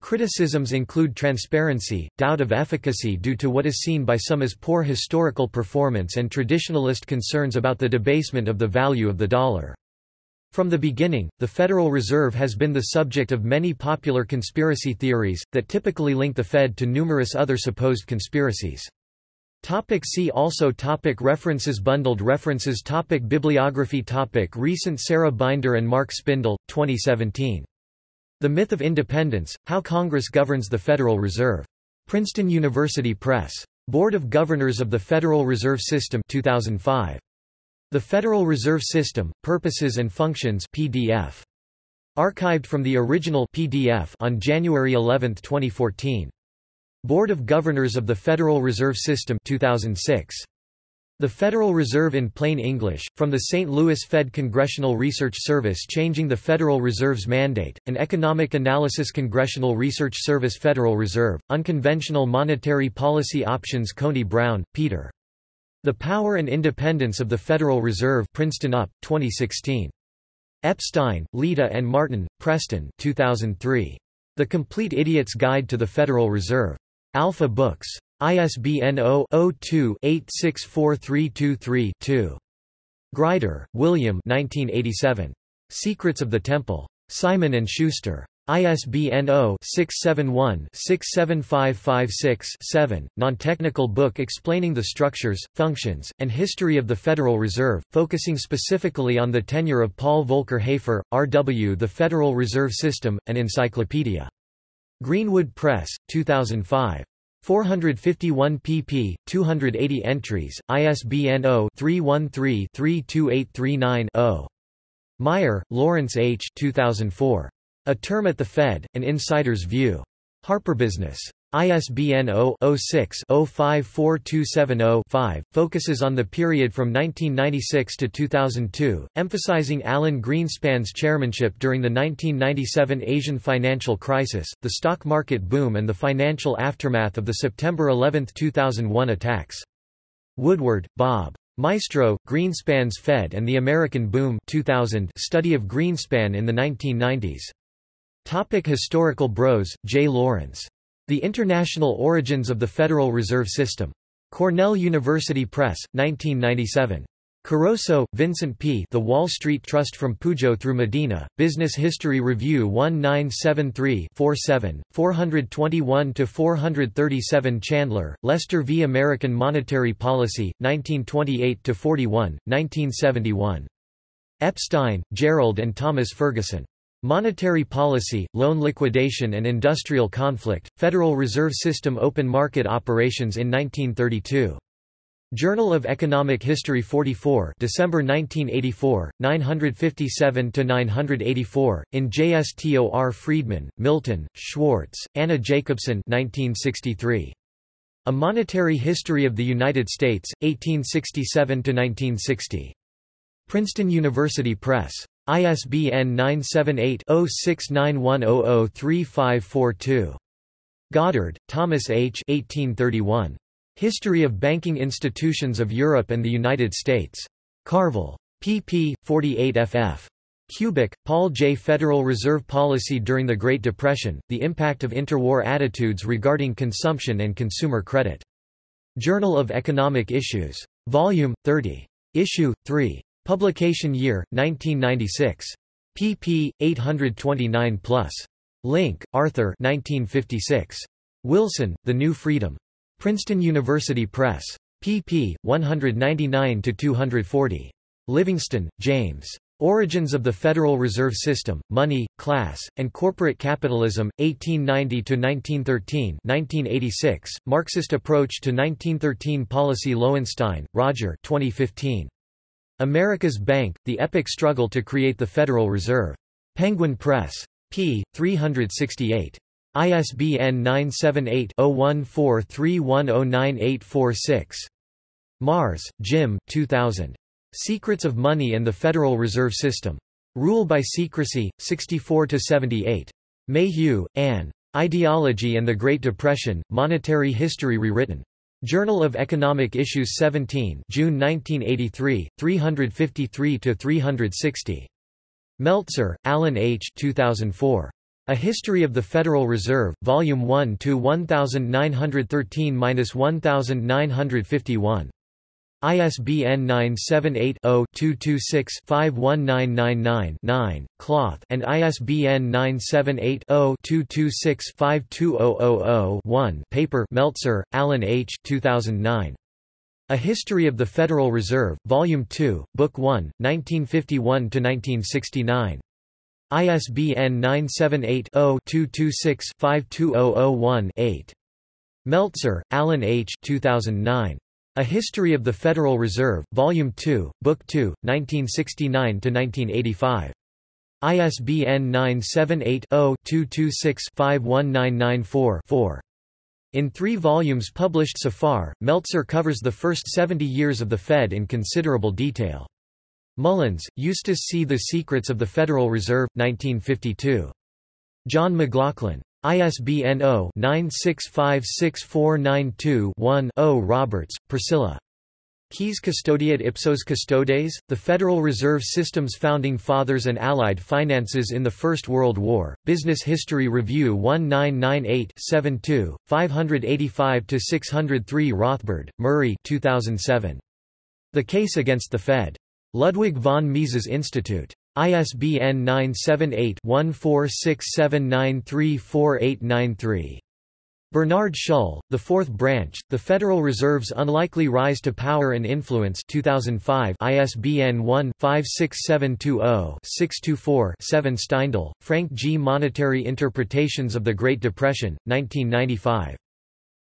S1: Criticisms include transparency, doubt of efficacy due to what is seen by some as poor historical performance and traditionalist concerns about the debasement of the value of the dollar. From the beginning, the Federal Reserve has been the subject of many popular conspiracy theories, that typically link the Fed to numerous other supposed conspiracies. Topic see also topic References Bundled references topic Bibliography topic Recent Sarah Binder and Mark Spindel, 2017. The Myth of Independence, How Congress Governs the Federal Reserve. Princeton University Press. Board of Governors of the Federal Reserve System 2005. The Federal Reserve System, Purposes and Functions PDF. Archived from the original PDF on January 11, 2014. Board of Governors of the Federal Reserve System 2006. The Federal Reserve in Plain English, from the St. Louis Fed Congressional Research Service Changing the Federal Reserve's Mandate, an Economic Analysis Congressional Research Service Federal Reserve, Unconventional Monetary Policy Options Conti-Brown, Peter. The Power and Independence of the Federal Reserve Princeton UP, 2016. Epstein, Lita and Martin, Preston 2003. The Complete Idiot's Guide to the Federal Reserve. Alpha Books. ISBN 0-02-864323-2. Greider, William 1987. Secrets of the Temple. Simon & Schuster. ISBN 0-671-67556-7, non-technical book explaining the structures, functions, and history of the Federal Reserve, focusing specifically on the tenure of Paul Volcker Hafer, R.W. The Federal Reserve System, an Encyclopedia. Greenwood Press, 2005. 451 pp. 280 entries, ISBN 0-313-32839-0. Meyer, Lawrence H. 2004. A Term at the Fed, An Insider's View. Harper Business. ISBN 0-06-054270-5, focuses on the period from 1996 to 2002, emphasizing Alan Greenspan's chairmanship during the 1997 Asian financial crisis, the stock market boom and the financial aftermath of the September 11, 2001 attacks. Woodward, Bob. Maestro, Greenspan's Fed and the American Boom 2000 study of Greenspan in the 1990s. Topic Historical Broz, J. Lawrence. The International Origins of the Federal Reserve System. Cornell University Press, 1997. Carosso, Vincent P. The Wall Street Trust from Pujo through Medina, Business History Review 1973-47, 421-437 Chandler, Lester v. American Monetary Policy, 1928-41, 1971. Epstein, Gerald and Thomas Ferguson. Monetary Policy, Loan Liquidation and Industrial Conflict, Federal Reserve System Open Market Operations in 1932. Journal of Economic History 44 December 1984, 957–984, in JSTOR Friedman, Milton, Schwartz, Anna Jacobson 1963. A Monetary History of the United States, 1867–1960. Princeton University Press. ISBN 978-0691003542. Goddard, Thomas H. 1831. History of Banking Institutions of Europe and the United States. Carvill. pp. 48 ff. Kubik, Paul J. Federal Reserve Policy During the Great Depression, The Impact of Interwar Attitudes Regarding Consumption and Consumer Credit. Journal of Economic Issues. Volume, 30. Issue, 3. Publication year, 1996. pp. 829+. Link, Arthur 1956. Wilson, The New Freedom. Princeton University Press. pp. 199–240. Livingston, James. Origins of the Federal Reserve System, Money, Class, and Corporate Capitalism, 1890–1913 1986, Marxist Approach to 1913 Policy Lowenstein, Roger 2015. America's Bank, The Epic Struggle to Create the Federal Reserve. Penguin Press. p. 368. ISBN 978-0143109846. Marrs, Jim 2000. Secrets of Money and the Federal Reserve System. Rule by Secrecy, 64–78. Mayhew, Anne. Ideology and the Great Depression, Monetary History Rewritten. Journal of Economic Issues 17 June 1983, 353–360. Meltzer, Allan H. 2004. A History of the Federal Reserve, Volume 1 to 1913–1951. ISBN 978-0-226-51999-9, Cloth and ISBN 978-0-226-52000-1 Paper Meltzer, Allan H. 2009. A History of the Federal Reserve, Volume 2, Book 1, 1951–1969. ISBN 978-0-226-52001-8. Meltzer, Allan H. 2009. A History of the Federal Reserve, Volume 2, Book 2, 1969–1985. ISBN 978 0 226 51994 4. In three volumes published so far, Meltzer covers the first 70 years of the Fed in considerable detail. Mullins, Eustace C. The Secrets of the Federal Reserve, 1952. John McLaughlin. ISBN 0-9656492-1-0 Roberts, Priscilla. Quis custodiet ipsos custodes, The Federal Reserve System's Founding Fathers and Allied Finances in the First World War, Business History Review 1998-72, 585–603 Rothbard, Murray 2007. The Case Against the Fed. Ludwig von Mises Institute. ISBN 978-1467934893. Bernard Shull, The Fourth Branch, The Federal Reserve's Unlikely Rise to Power and Influence 2005 ISBN 1-56720-624-7 Steindl, Frank G. Monetary Interpretations of the Great Depression, 1995.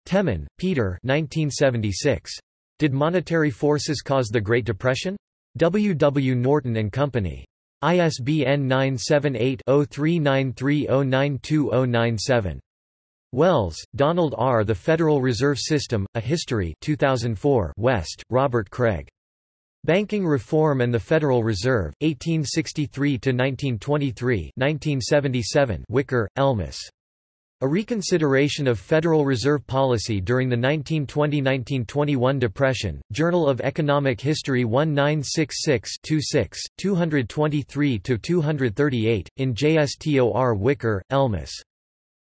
S1: Temin, Peter 1976. Did Monetary Forces Cause the Great Depression? W. W. Norton and Company. ISBN 978 0393 092097. Wells, Donald R. The Federal Reserve System, A History 2004 West, Robert Craig. Banking Reform and the Federal Reserve, 1863–1923 1977 Wicker, Elmas. A Reconsideration of Federal Reserve Policy During the 1920–1921 Depression, Journal of Economic History 1966-26, 223–238, in JSTOR Wicker, Elmas.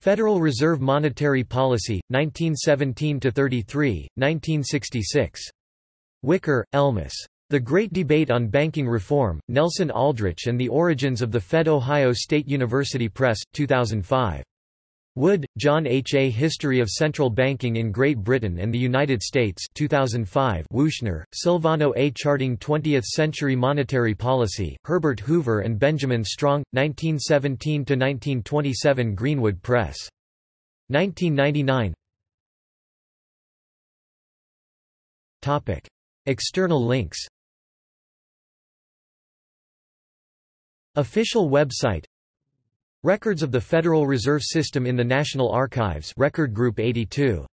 S1: Federal Reserve Monetary Policy, 1917–33, 1966. Wicker, Elmas. The Great Debate on Banking Reform, Nelson Aldrich and the Origins of the Fed Ohio State University Press, 2005. Wood, John H. A. History of Central Banking in Great Britain and the United States 2005 Wueschner, Silvano A. Charting 20th-Century Monetary Policy, Herbert Hoover and Benjamin Strong, 1917–1927 Greenwood Press. 1999 External links. Official website Records of the Federal Reserve System in the National Archives Record Group 82